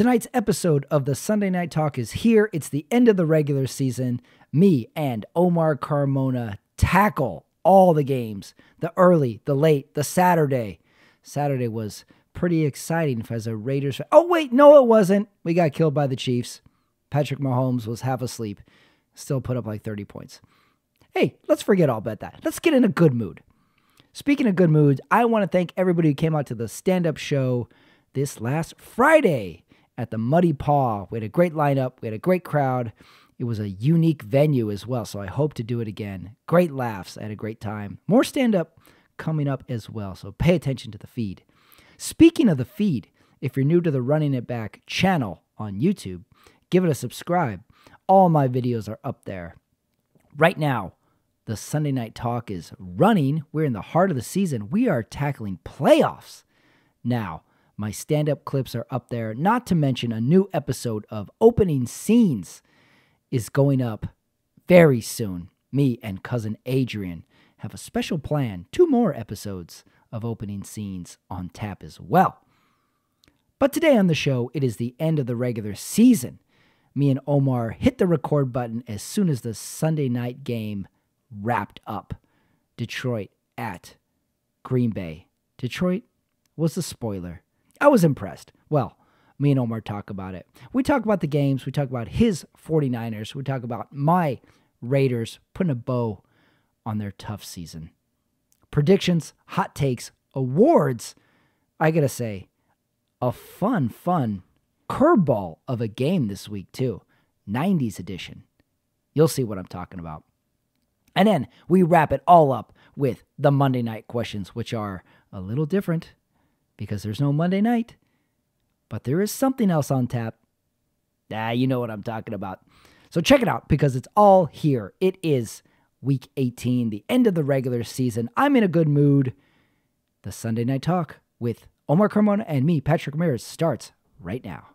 Tonight's episode of the Sunday Night Talk is here. It's the end of the regular season. Me and Omar Carmona tackle all the games the early, the late, the Saturday. Saturday was pretty exciting If as a Raiders fan. Oh, wait, no, it wasn't. We got killed by the Chiefs. Patrick Mahomes was half asleep, still put up like 30 points. Hey, let's forget all about that. Let's get in a good mood. Speaking of good moods, I want to thank everybody who came out to the stand up show this last Friday at the Muddy Paw. We had a great lineup, we had a great crowd. It was a unique venue as well, so I hope to do it again. Great laughs. I had a great time. More stand up coming up as well, so pay attention to the feed. Speaking of the feed, if you're new to the Running It Back channel on YouTube, give it a subscribe. All my videos are up there. Right now, the Sunday Night Talk is running. We're in the heart of the season. We are tackling playoffs. Now, my stand up clips are up there, not to mention a new episode of Opening Scenes is going up very soon. Me and cousin Adrian have a special plan, two more episodes of Opening Scenes on tap as well. But today on the show, it is the end of the regular season. Me and Omar hit the record button as soon as the Sunday night game wrapped up. Detroit at Green Bay. Detroit was the spoiler. I was impressed. Well, me and Omar talk about it. We talk about the games. We talk about his 49ers. We talk about my Raiders putting a bow on their tough season. Predictions, hot takes, awards. I got to say, a fun, fun curveball of a game this week, too. 90s edition. You'll see what I'm talking about. And then we wrap it all up with the Monday night questions, which are a little different because there's no Monday night, but there is something else on tap. Ah, you know what I'm talking about. So check it out because it's all here. It is week 18, the end of the regular season. I'm in a good mood. The Sunday Night Talk with Omar Carmona and me, Patrick Ramirez, starts right now.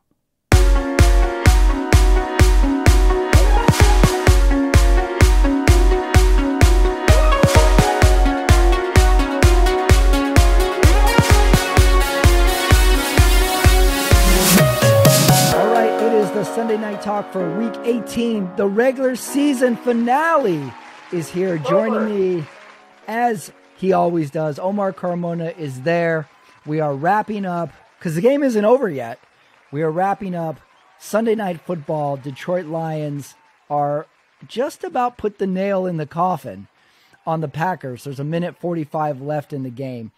Night Talk for week 18. The regular season finale is here. Joining me, as he always does, Omar Carmona is there. We are wrapping up, because the game isn't over yet. We are wrapping up Sunday Night Football. Detroit Lions are just about put the nail in the coffin on the Packers. There's a minute 45 left in the game.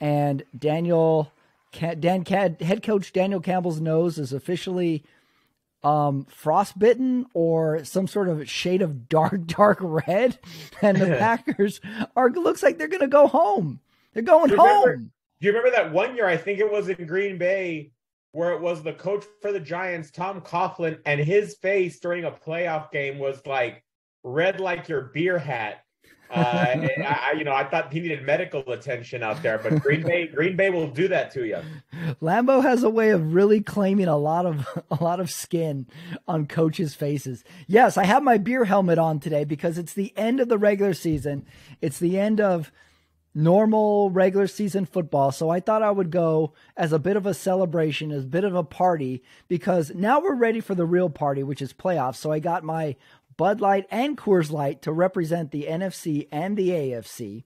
And Daniel, Dan, head coach Daniel Campbell's nose is officially um, frostbitten or some sort of shade of dark, dark red, and the Packers are looks like they're going to go home. They're going do home. Remember, do you remember that one year? I think it was in Green Bay where it was the coach for the Giants, Tom Coughlin, and his face during a playoff game was like red like your beer hat. Uh, I, you know, I thought he needed medical attention out there, but Green Bay, Green Bay will do that to you. Lambeau has a way of really claiming a lot of a lot of skin on coaches' faces. Yes, I have my beer helmet on today because it's the end of the regular season. It's the end of normal regular season football. So I thought I would go as a bit of a celebration, as a bit of a party, because now we're ready for the real party, which is playoffs. So I got my Bud Light and Coors Light to represent the NFC and the AFC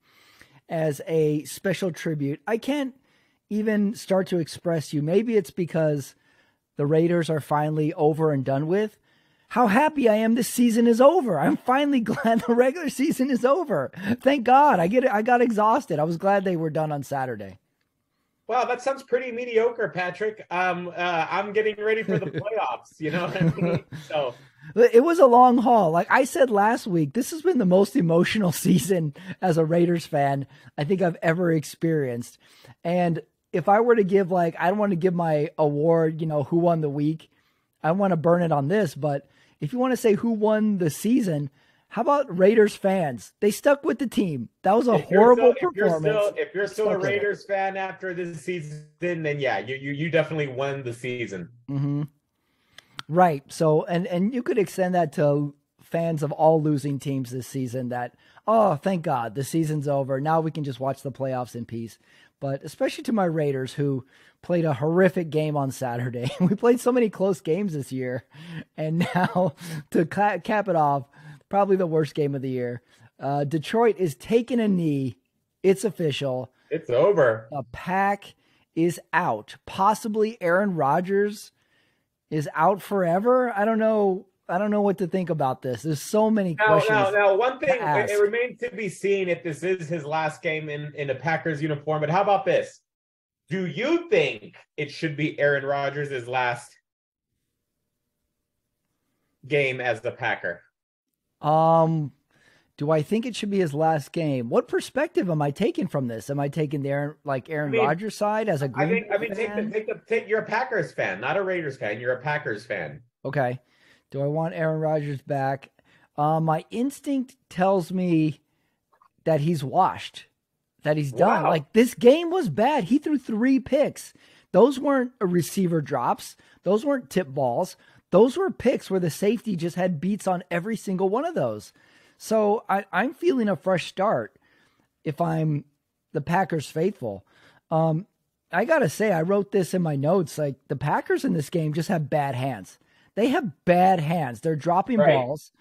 as a special tribute. I can't even start to express you. Maybe it's because the Raiders are finally over and done with. How happy I am this season is over. I'm finally glad the regular season is over. Thank God. I get it. I got exhausted. I was glad they were done on Saturday. Wow, that sounds pretty mediocre, Patrick. Um, uh, I'm getting ready for the playoffs. You know what I mean? So it was a long haul. Like I said last week, this has been the most emotional season as a Raiders fan I think I've ever experienced. And if I were to give like I don't want to give my award, you know, who won the week. I want to burn it on this, but if you want to say who won the season, how about Raiders fans? They stuck with the team. That was a if horrible still, performance. If you're still, if you're still a Raiders fan after this season, then yeah, you you, you definitely won the season. Mm-hmm. Right. So, and and you could extend that to fans of all losing teams this season. That oh, thank God the season's over. Now we can just watch the playoffs in peace. but especially to my Raiders who played a horrific game on Saturday. we played so many close games this year, and now to cap it off, probably the worst game of the year. Uh, Detroit is taking a knee. It's official. It's over. A pack is out. Possibly Aaron Rodgers is out forever. I don't know. I don't know what to think about this. There's so many now, questions. Now, now, one thing it remains to be seen if this is his last game in in a Packers uniform. But how about this? Do you think it should be Aaron Rodgers' last game as the Packer? Um, do I think it should be his last game? What perspective am I taking from this? Am I taking the Aaron, like Aaron I mean, Rodgers side as a Green I mean, I mean, take the, take the, take, you're a Packers fan, not a Raiders fan. You're a Packers fan. Okay. Do I want Aaron Rodgers back? Uh, my instinct tells me that he's washed, that he's done. Wow. Like this game was bad. He threw three picks. Those weren't receiver drops. Those weren't tip balls. Those were picks where the safety just had beats on every single one of those. So I, I'm feeling a fresh start if I'm the Packers faithful. Um, I gotta say, I wrote this in my notes. Like the Packers in this game just have bad hands. They have bad hands. They're dropping right. balls.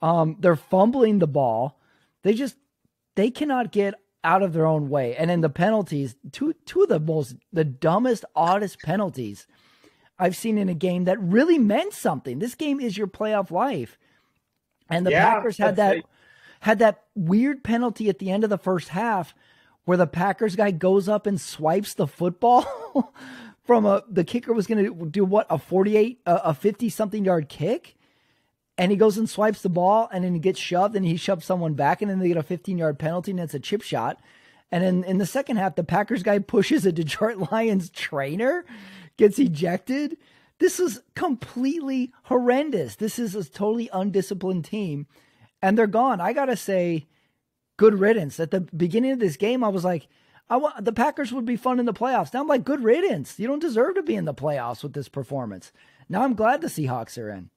Um, they're fumbling the ball. They just they cannot get out of their own way. And in the penalties, two two of the most the dumbest, oddest penalties I've seen in a game that really meant something. This game is your playoff life. And the yeah, Packers had that it. had that weird penalty at the end of the first half where the Packers guy goes up and swipes the football from a the kicker was going to do what a 48 a 50 something yard kick? And he goes and swipes the ball and then he gets shoved and he shoves someone back and then they get a 15 yard penalty and it's a chip shot. And then in the second half the Packers guy pushes a Detroit Lions trainer gets ejected this is completely horrendous. This is a totally undisciplined team, and they're gone. I gotta say, good riddance. At the beginning of this game, I was like, I want the Packers would be fun in the playoffs. Now I'm like, good riddance. You don't deserve to be in the playoffs with this performance. Now I'm glad the Seahawks are in.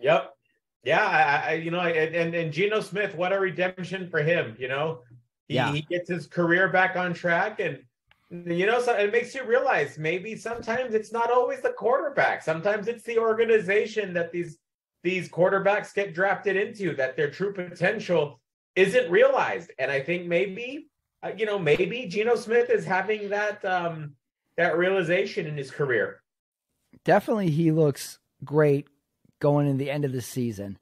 Yep. Yeah, I, I you know, and and Geno Smith, what a redemption for him. You know, he, yeah. he gets his career back on track, and you know, so it makes you realize maybe sometimes it's not always the quarterback. Sometimes it's the organization that these these quarterbacks get drafted into that their true potential isn't realized. And I think maybe uh, you know maybe Geno Smith is having that um that realization in his career. Definitely, he looks great going in the end of the season.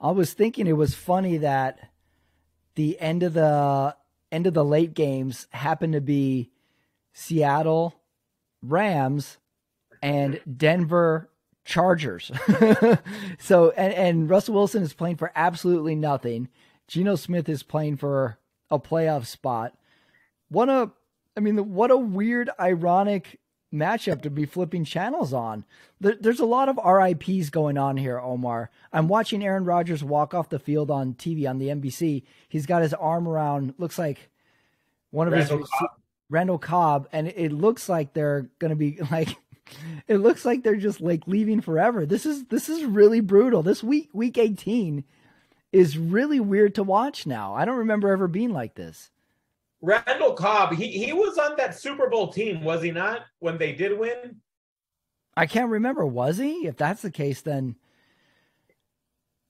I was thinking it was funny that the end of the end of the late games happened to be Seattle Rams and Denver Chargers. so and, and Russell Wilson is playing for absolutely nothing. Geno Smith is playing for a playoff spot. What a I mean what a weird ironic matchup to be flipping channels on. there's a lot of RIPs going on here, Omar. I'm watching Aaron Rodgers walk off the field on TV on the NBC. He's got his arm around looks like one of Randall his Cobb. Randall Cobb, and it looks like they're going to be like, it looks like they're just like leaving forever. This is this is really brutal. This week week eighteen is really weird to watch now. I don't remember ever being like this. Randall Cobb, he he was on that Super Bowl team, was he not? When they did win, I can't remember. Was he? If that's the case, then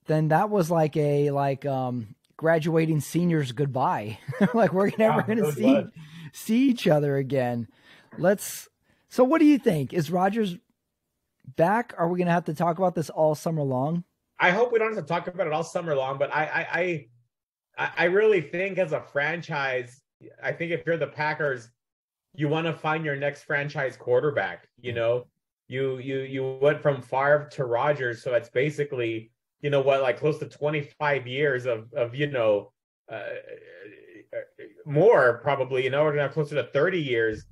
then that was like a like um graduating seniors goodbye. like we're never going to see see each other again. Let's. So, what do you think? Is Rodgers back? Are we going to have to talk about this all summer long? I hope we don't have to talk about it all summer long, but I, I, I, I really think as a franchise, I think if you're the Packers, you want to find your next franchise quarterback. You know, you you you went from Favre to Rodgers, so it's basically you know what, like close to 25 years of of you know uh, more probably, you know, we're gonna have closer to 30 years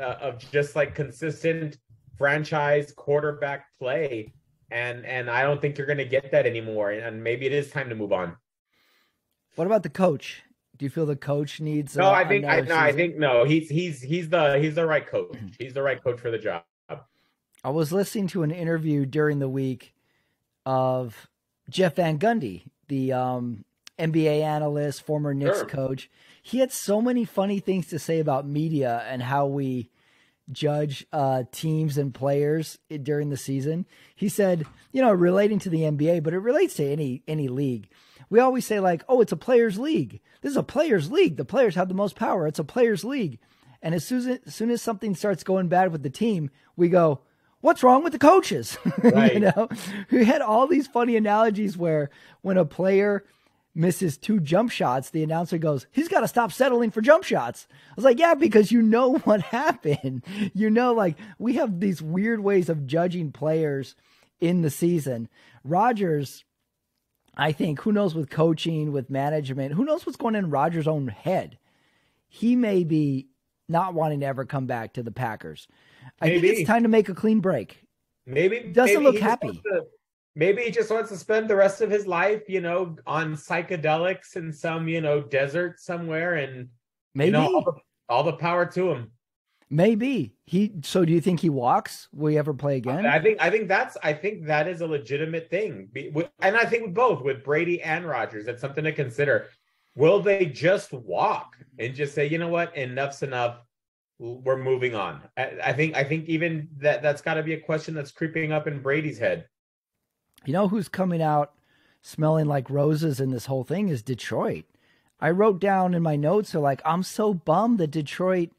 uh, of just like consistent franchise quarterback play. And and I don't think you're gonna get that anymore. And maybe it is time to move on. What about the coach? Do you feel the coach needs? No, I think I no, I think no. He's he's he's the he's the right coach. He's the right coach for the job. I was listening to an interview during the week of Jeff Van Gundy, the um, NBA analyst, former Knicks Sure. coach. He had so many funny things to say about media and how we judge uh, teams and players during the season. He said, you know, relating to the NBA, but it relates to any any league. We always say like, "Oh, it's a players' league. This is a players' league. The players have the most power. It's a players' league." And as soon as, as soon as something starts going bad with the team, we go, "What's wrong with the coaches?" Right. you know, we had all these funny analogies where when a player misses two jump shots, the announcer goes, He's got to stop settling for jump shots. I was like, Yeah, because you know what happened. You know, like we have these weird ways of judging players in the season. Rodgers, I think, who knows with coaching, with management, who knows what's going on in Rodgers' own head. He may be not wanting to ever come back to the Packers. I think it's time to make a clean break. Maybe Doesn't maybe look happy. to- maybe he just wants to spend the rest of his life, you know, on psychedelics in some, you know, desert somewhere, and Maybe, you know, all the, all the power to him. maybe he. So, do you think he walks? Will he ever play again? I think I think that's I think that is a legitimate thing, and I think with both with Brady and Rodgers, that's something to consider. Will they just walk and just say, you know what, enough's enough, we're moving on? I, I think I think even that that's got to be a question that's creeping up in Brady's head. You know who's coming out smelling like roses in this whole thing is Detroit. I wrote down in my notes, so like, I'm so bummed that Detroit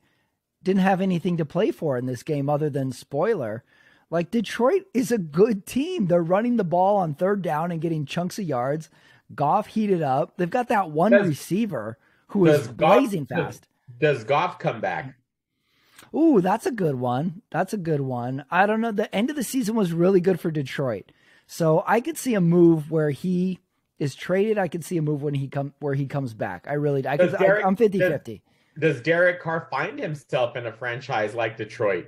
didn't have anything to play for in this game other than spoiler. Like, Detroit is a good team. They're running the ball on third down and getting chunks of yards. Goff heated up. They've got that one Does- receiver who is does Goff- blazing fast. Does Goff come back? Ooh, that's a good one. That's a good one. I don't know. The end of the season was really good for Detroit. So I could see a move where he is traded. I could see a move when he come where he comes back. I really I could Does I, Derek- I'm 50-50. Does Derek Carr find himself in a franchise like Detroit?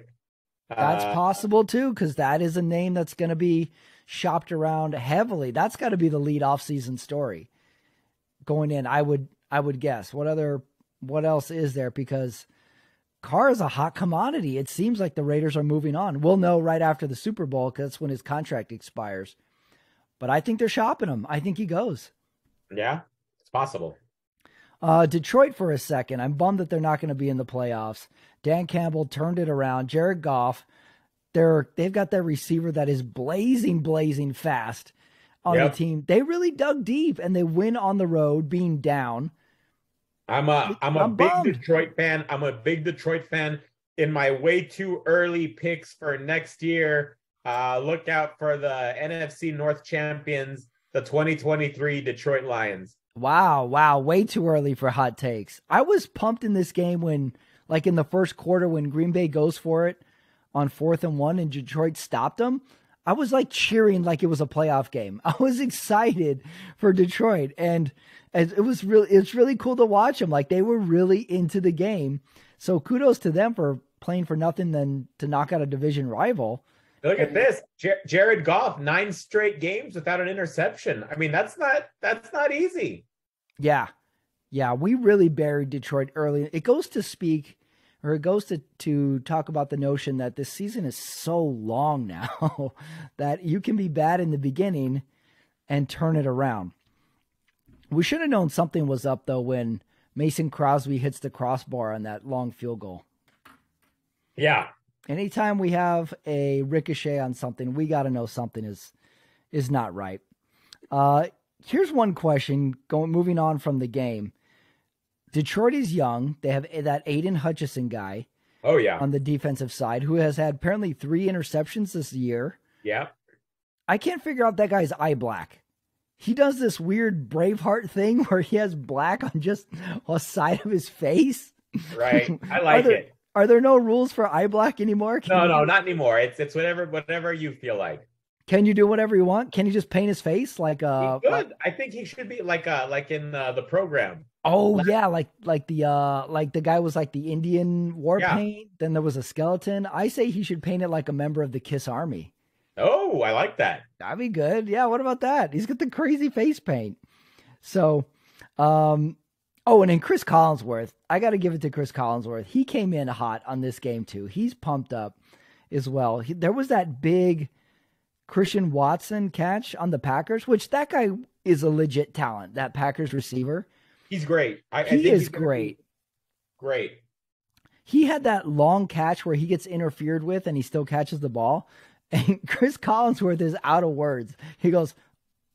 That's Uh, possible too cuz that is a name that's going to be shopped around heavily. That's got to be the lead off-season story. Going in, I would I would guess. What other what else is there because Carr is a hot commodity. It seems like the Raiders are moving on. We'll know right after the Super Bowl because that's when his contract expires. But I think they're shopping him. I think he goes. yeah, it's possible. Uh, Detroit for a second. I'm bummed that they're not going to be in the playoffs. Dan Campbell turned it around. Jared Goff, they're they've got their receiver that is blazing, blazing fast on Yep. the team. They really dug deep and they win on the road, being down. I'm a I'm a I'm big bummed. Detroit fan. I'm a big Detroit fan. In my way too early picks for next year, uh, look out for the NFC North champions, the 2023 Detroit Lions. Wow, wow, way too early for hot takes. I was pumped in this game when, like in the first quarter, when Green Bay goes for it on fourth and one and Detroit stopped them. I was like cheering like it was a playoff game. I was excited for Detroit, and it it was really it's really cool to watch them. Like they were really into the game. So kudos to them for playing for nothing than to knock out a division rival. Look at this, Jar- Jared Goff, nine straight games without an interception. I mean, that's not that's not easy. Yeah. Yeah, we really buried Detroit early. It goes to speak or it goes to to talk about the notion that this season is so long now that you can be bad in the beginning and turn it around. We should have known something was up though when Mason Crosby hits the crossbar on that long field goal. Yeah, Anytime we have a ricochet on something, we got to know something is is not right. Uh, here's one question going moving on from the game. Detroit is young. They have that Aidan Hutchinson guy oh yeah, on the defensive side who has had apparently three interceptions this year. yeah. I can't figure out that guy's eye black. He does this weird Braveheart thing where he has black on just a side of his face. Right, I Are like there- it. Are there no rules for eye black anymore? Can No, you- no, not anymore. It's it's whatever whatever you feel like. Can you do whatever you want? Can you just paint his face like uh He like- I think he should be like uh like in uh, the program. Oh yeah, like like the uh like the guy was like the Indian war Yeah. paint, then there was a skeleton. I say he should paint it like a member of the Kiss Army. Oh, I like that. That'd be good. Yeah, what about that? He's got the crazy face paint. So um oh and then Cris Collinsworth. I gotta give it to Cris Collinsworth. He came in hot on this game too. He's pumped up as well. He, there was that big Christian Watson catch on the Packers, which that guy is a legit talent. That Packers receiver. He's great. I, he I is great. Great. He had that long catch where he gets interfered with and he still catches the ball. And Cris Collinsworth is out of words. He goes,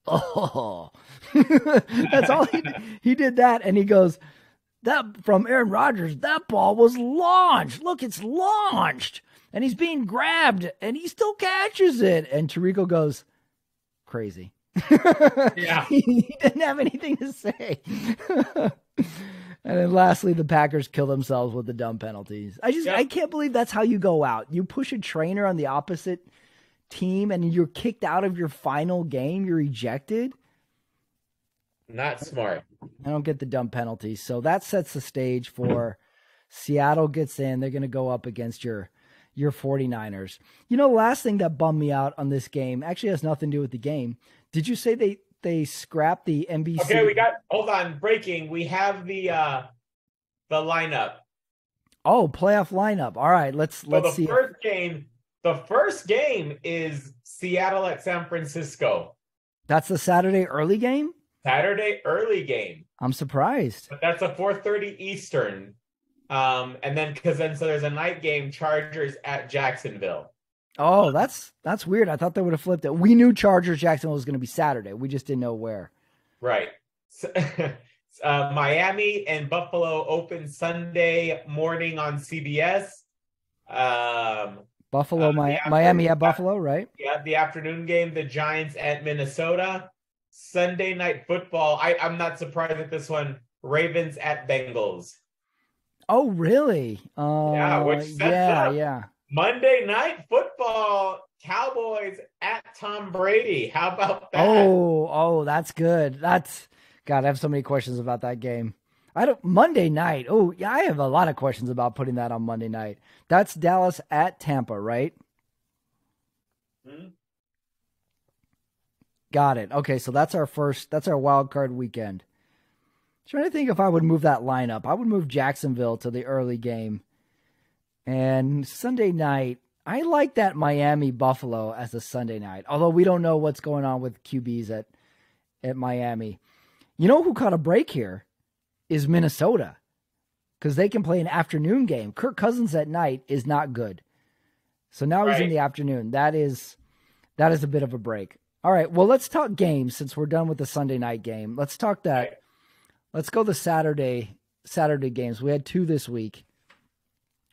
"Oh." That's all he he did that and he goes, "That from Aaron Rodgers, that ball was launched. Look, it's launched." And he's being grabbed and he still catches it. And Tirico goes, "Crazy." Yeah. he didn't have anything to say. and then lastly, the Packers kill themselves with the dumb penalties. I just yep. I can't believe that's how you go out. You push a trainer on the opposite team and you're kicked out of your final game, you're ejected. Not smart. I don't get the dumb penalties. So that sets the stage for Seattle gets in. They're going to go up against your your 49ers. You know, the last thing that bummed me out on this game actually has nothing to do with the game. Did you say they they scrapped the NBC? Okay, we got hold on, breaking. We have the uh the lineup. Oh, playoff lineup. All right, let's so let's see. The first game, the first game is Seattle at San Francisco. That's the Saturday early game? Saturday early game. I'm surprised. But that's a 4:30 Eastern. Um, and then because then so there's a night game, Chargers at Jacksonville. Oh, that's that's weird. I thought they would have flipped it. We knew Chargers Jacksonville was going to be Saturday. We just didn't know where. Right. So, uh, Miami and Buffalo open Sunday morning on CBS. Um, Buffalo, uh, Mi- Miami at Buffalo, right? Yeah, the afternoon game, the Giants at Minnesota. Sunday night football. I, I'm not surprised at this one. Ravens at Bengals. Oh, really? Uh, yeah, yeah, yeah. Monday night football, Cowboys at Tom Brady. How about that? Oh, oh, that's good. That's God. I have so many questions about that game. I don't Monday night. Oh, yeah, I have a lot of questions about putting that on Monday night. That's Dallas at Tampa, right? Hmm? Got it. Okay, so that's our first. That's our wild card weekend. trying to think if I would move that lineup. I would move Jacksonville to the early game and Sunday night, I like that Miami Buffalo as a Sunday night. Although we don't know what's going on with QBs at at Miami. You know who caught a break here is Minnesota. Cuz they can play an afternoon game. Kirk Cousins at night is not good. So now right. he's in the afternoon. That is that is a bit of a break. All right, well let's talk games since we're done with the Sunday night game. Let's talk that right. let's go the Saturday Saturday games. We had two this week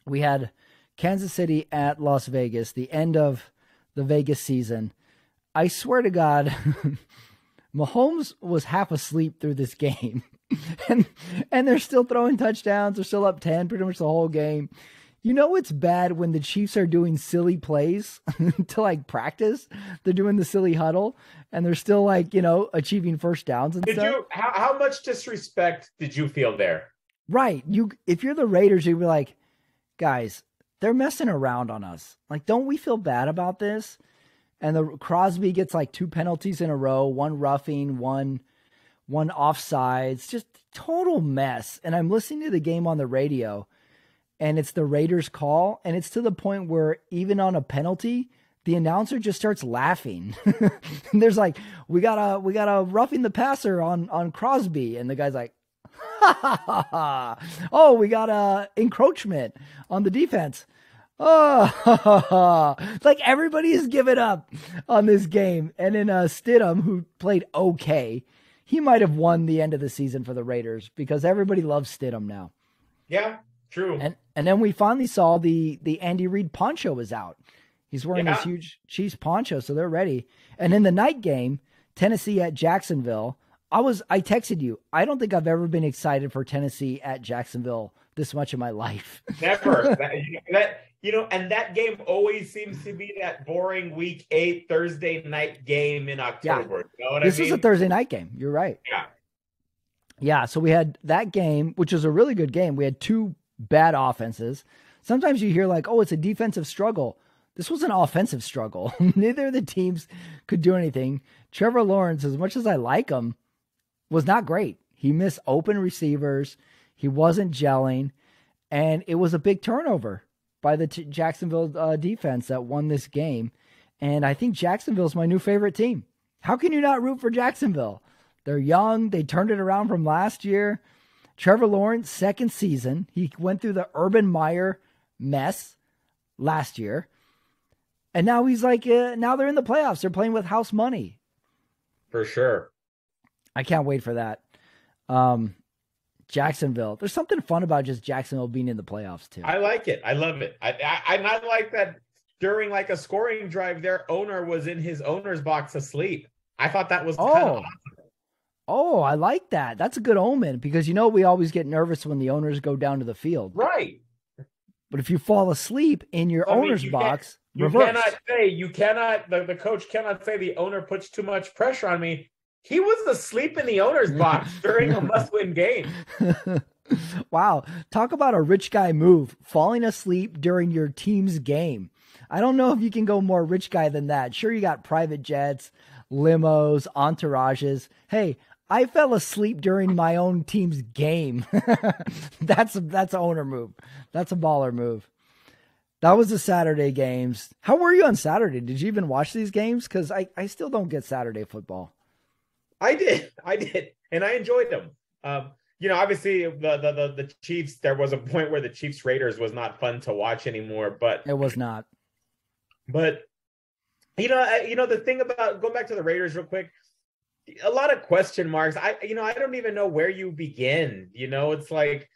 we had Kansas City at Las Vegas, the end of the Vegas season. I swear to God, Mahomes was half asleep through this game. and and they're still throwing touchdowns. They're still up 10 pretty much the whole game. You know it's bad when the Chiefs are doing silly plays to like practice. They're doing the silly huddle and they're still like, you know, achieving first downs and did stuff. You, how, how much disrespect did you feel there? Right. You if you're the Raiders, you'd be like, guys, they're messing around on us. Like, don't we feel bad about this? And the Crosby gets like two penalties in a row, one roughing, one one offsides, just total mess. And I'm listening to the game on the radio, and it's the Raiders call, and it's to the point where even on a penalty, the announcer just starts laughing. And there's like, we got a we got a roughing the passer on on Crosby, and the guy's like, oh, we got a encroachment on the defense. Oh, like everybody has given up on this game. And in uh, Stidham, who played okay, he might have won the end of the season for the Raiders because everybody loves Stidham now. Yeah, true. And and then we finally saw the the Andy Reid poncho was out. He's wearing yeah. this huge Chiefs poncho, so they're ready. And in the night game, Tennessee at Jacksonville, I was I texted you. I don't think I've ever been excited for Tennessee at Jacksonville this much in my life. Never. that, that, you know, and that game always seems to be that boring week eight Thursday night game in October. Yeah. You know this I mean? is a Thursday night game. You're right. Yeah. Yeah. So we had that game, which was a really good game. We had two bad offenses. Sometimes you hear like, oh, it's a defensive struggle. This was an offensive struggle. Neither of the teams could do anything. Trevor Lawrence, as much as I like him, was not great. He missed open receivers. He wasn't gelling, and it was a big turnover by the t- Jacksonville uh, defense that won this game. And I think Jacksonville's my new favorite team. How can you not root for Jacksonville? They're young. They turned it around from last year. Trevor Lawrence, second season. He went through the Urban Meyer mess last year. And now he's like, uh, now they're in the playoffs. They're playing with house money. For sure. I can't wait for that. Um, Jacksonville. There's something fun about just Jacksonville being in the playoffs too. I like it. I love it. I I, I like that during like a scoring drive, their owner was in his owner's box asleep. I thought that was oh. Awesome. Oh, I like that. That's a good omen because you know we always get nervous when the owners go down to the field. Right. But if you fall asleep in your I owner's mean, you box, you reverse. cannot say you cannot the, the coach cannot say the owner puts too much pressure on me. He was asleep in the owner's box during a must-win game. wow. Talk about a rich guy move. Falling asleep during your team's game. I don't know if you can go more rich guy than that. Sure, you got private jets, limos, entourages. Hey, I fell asleep during my own team's game. that's a, that's an owner move. That's a baller move. That was the Saturday games. How were you on Saturday? Did you even watch these games? Because I, I still don't get Saturday football. I did. I did. And I enjoyed them. Um, you know, obviously the, the, the the Chiefs. There was a point where the Chiefs Raiders was not fun to watch anymore, but it was not. But you know, you know the thing about going back to the Raiders real quick, a lot of question marks. I you know I don't even know where you begin. You know, it's like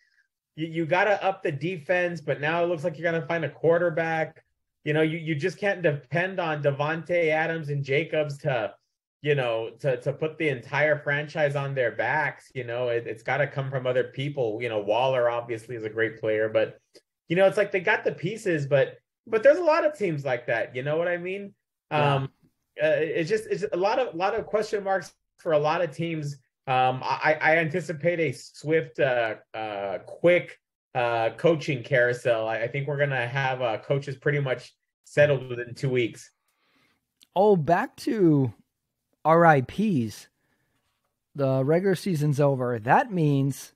you, you got to up the defense, but now it looks like you're going to find a quarterback. You know, you you just can't depend on Davante Adams and Jacobs to you know to to put the entire franchise on their backs. You know, it, it's got to come from other people. You know, Waller obviously is a great player, but you know, it's like they got the pieces, but but there's a lot of teams like that. You know what I mean? Yeah. Um, uh, it's just it's a lot of a lot of question marks for a lot of teams. Um, I, I anticipate a swift, uh, uh, quick uh, coaching carousel. I, I think we're gonna have uh, coaches pretty much settled within two weeks. Oh, back to RIPS. The regular season's over. That means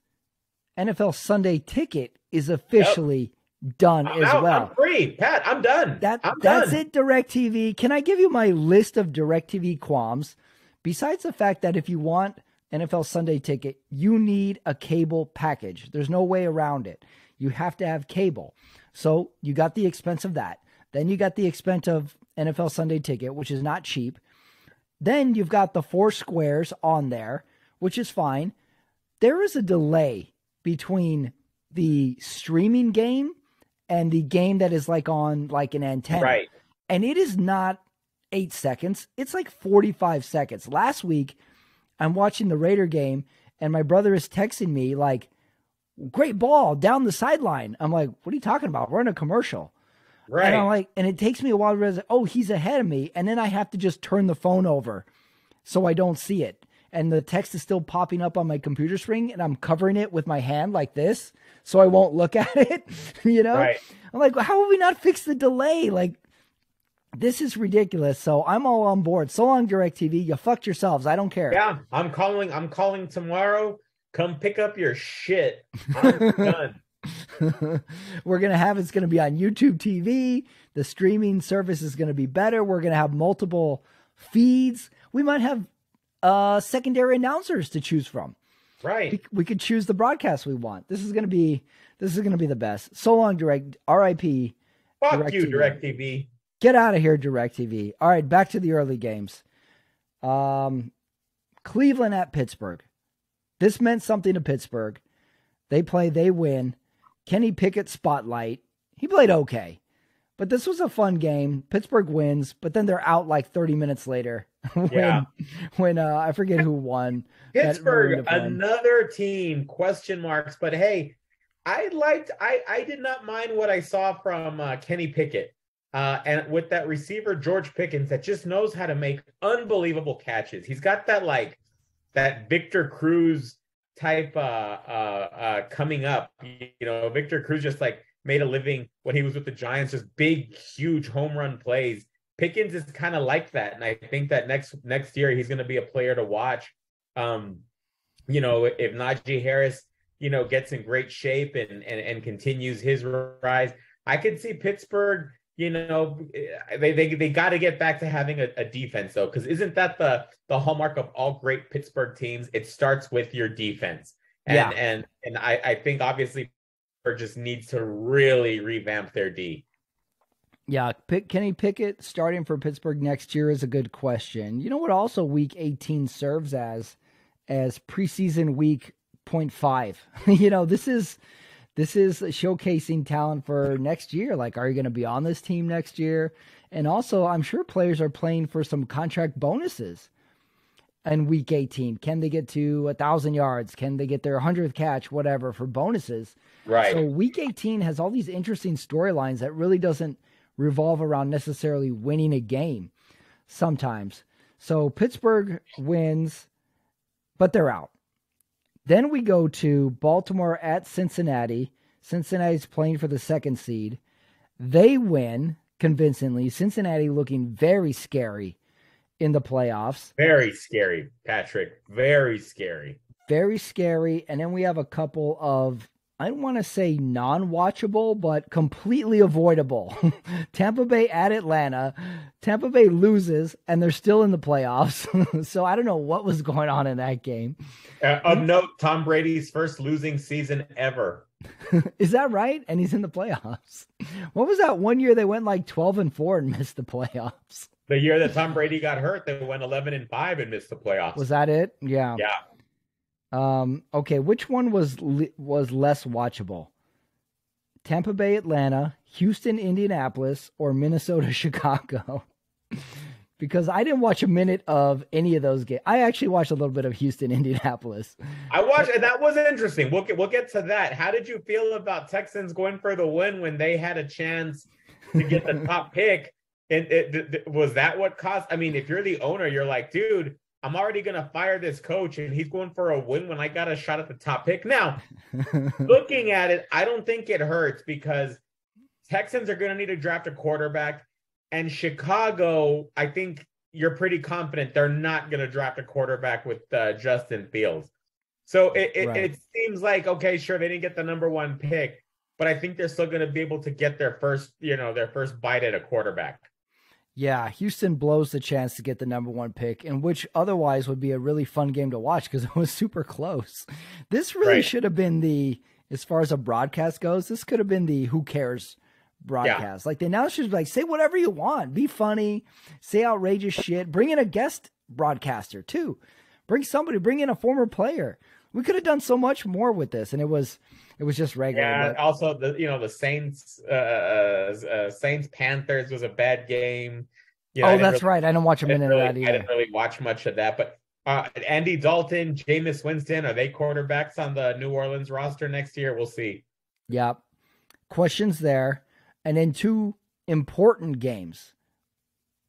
NFL Sunday Ticket is officially done I'm as out. well. I'm free, Pat. I'm done. That I'm that's done. it. Directv. Can I give you my list of Directv qualms? Besides the fact that if you want NFL Sunday Ticket, you need a cable package. There's no way around it. You have to have cable. So you got the expense of that. Then you got the expense of NFL Sunday Ticket, which is not cheap. Then you've got the four squares on there, which is fine. There is a delay between the streaming game and the game that is like on like an antenna. Right. And it is not eight seconds, it's like 45 seconds. Last week, I'm watching the Raider game and my brother is texting me like, great ball down the sideline. I'm like, what are you talking about? We're in a commercial. Right. And I'm like, and it takes me a while to realize, oh, he's ahead of me. And then I have to just turn the phone over so I don't see it. And the text is still popping up on my computer screen and I'm covering it with my hand like this so I won't look at it. you know? Right. I'm like, how will we not fix the delay? Like, this is ridiculous. So I'm all on board. So long, DirecTV. You fucked yourselves. I don't care. Yeah, I'm calling. I'm calling tomorrow. Come pick up your shit. I'm done. We're gonna have it's gonna be on YouTube TV. The streaming service is gonna be better. We're gonna have multiple feeds. We might have uh secondary announcers to choose from. Right. We, we could choose the broadcast we want. This is gonna be this is gonna be the best. So long, direct RIP. Fuck direct you, TV. DirecTV. Get out of here, DirecTV. All right, back to the early games. Um, Cleveland at Pittsburgh. This meant something to Pittsburgh. They play, they win. Kenny Pickett spotlight. He played okay, but this was a fun game. Pittsburgh wins, but then they're out like 30 minutes later when yeah. when uh, I forget who won. Pittsburgh, another team question marks, but hey, I liked I I did not mind what I saw from uh, Kenny Pickett. Uh, and with that receiver George Pickens that just knows how to make unbelievable catches. He's got that like that Victor Cruz type uh, uh, uh, coming up. You know, Victor Cruz just like made a living when he was with the Giants, just big, huge home run plays. Pickens is kind of like that, and I think that next next year he's going to be a player to watch. Um, you know, if Najee Harris, you know, gets in great shape and and and continues his rise, I could see Pittsburgh you know, they they, they got to get back to having a, a defense though, because isn't that the the hallmark of all great Pittsburgh teams? It starts with your defense, and Yeah. and and I I think obviously Pittsburgh just needs to really revamp their D. Yeah, pick Kenny Pickett starting for Pittsburgh next year is a good question. You know what? Also, Week 18 serves as as preseason week 0.5. you know, this is this is showcasing talent for next year. Like, are you going to be on this team next year? And also, I'm sure players are playing for some contract bonuses. In week 18, can they get to a thousand yards? Can they get their hundredth catch? Whatever for bonuses. Right. So week 18 has all these interesting storylines that really doesn't revolve around necessarily winning a game sometimes. So Pittsburgh wins, but they're out. Then we go to Baltimore at Cincinnati. Cincinnati's playing for the second seed. They win convincingly. Cincinnati looking very scary in the playoffs. Very scary, Patrick. Very scary. very scary. And then we have a couple of, I don't want to say non watchable, but completely avoidable. Tampa Bay at Atlanta. Tampa Bay loses, and they're still in the playoffs. so I don't know what was going on in that game. Uh, of note, Tom Brady's first losing season ever. Is that right? And he's in the playoffs. What was that one year they went like 12 and 4 and missed the playoffs? The year that Tom Brady got hurt, they went 11 and 5 and missed the playoffs. Was that it? Yeah. yeah. Um, okay, which one was li- was less watchable? Tampa Bay, Atlanta, Houston, Indianapolis, or Minnesota, Chicago? because I didn't watch a minute of any of those games. I actually watched a little bit of Houston, Indianapolis. I watched, and that was interesting. We'll get, we'll get to that. How did you feel about Texans going for the win when they had a chance to get the top pick? And it, th- was that what caused? I mean, if you're the owner, you're like, dude, I'm already gonna fire this coach, and he's going for a win when I got a shot at the top pick. Now, looking at it, I don't think it hurts because Texans are gonna need to draft a quarterback, and Chicago, I think you're pretty confident they're not gonna draft a quarterback with uh, Justin Fields. So it it, Right. it seems like okay, sure they didn't get the number one pick, but I think they're still going to be able to get their first, you know, their first bite at a quarterback. Yeah, Houston blows the chance to get the number one pick, and which otherwise would be a really fun game to watch because it was super close. This really Right. should have been the, as far as a broadcast goes, this could have been the who cares broadcast. Like they now should like say whatever you want, be funny, say outrageous shit, bring in a guest broadcaster too, bring somebody, bring in a former player. We could have done so much more with this, and it was it was just regular. Yeah. but- Also, the you know the Saints, uh, uh, uh, Saints Panthers was a bad game. You know, oh, that's really- right. I didn't watch a minute really, of that I didn't really watch much of that, but uh, Andy Dalton, Jameis Winston, are they quarterbacks on the New Orleans roster next year? We'll see. Yep. Questions there. And then two important games.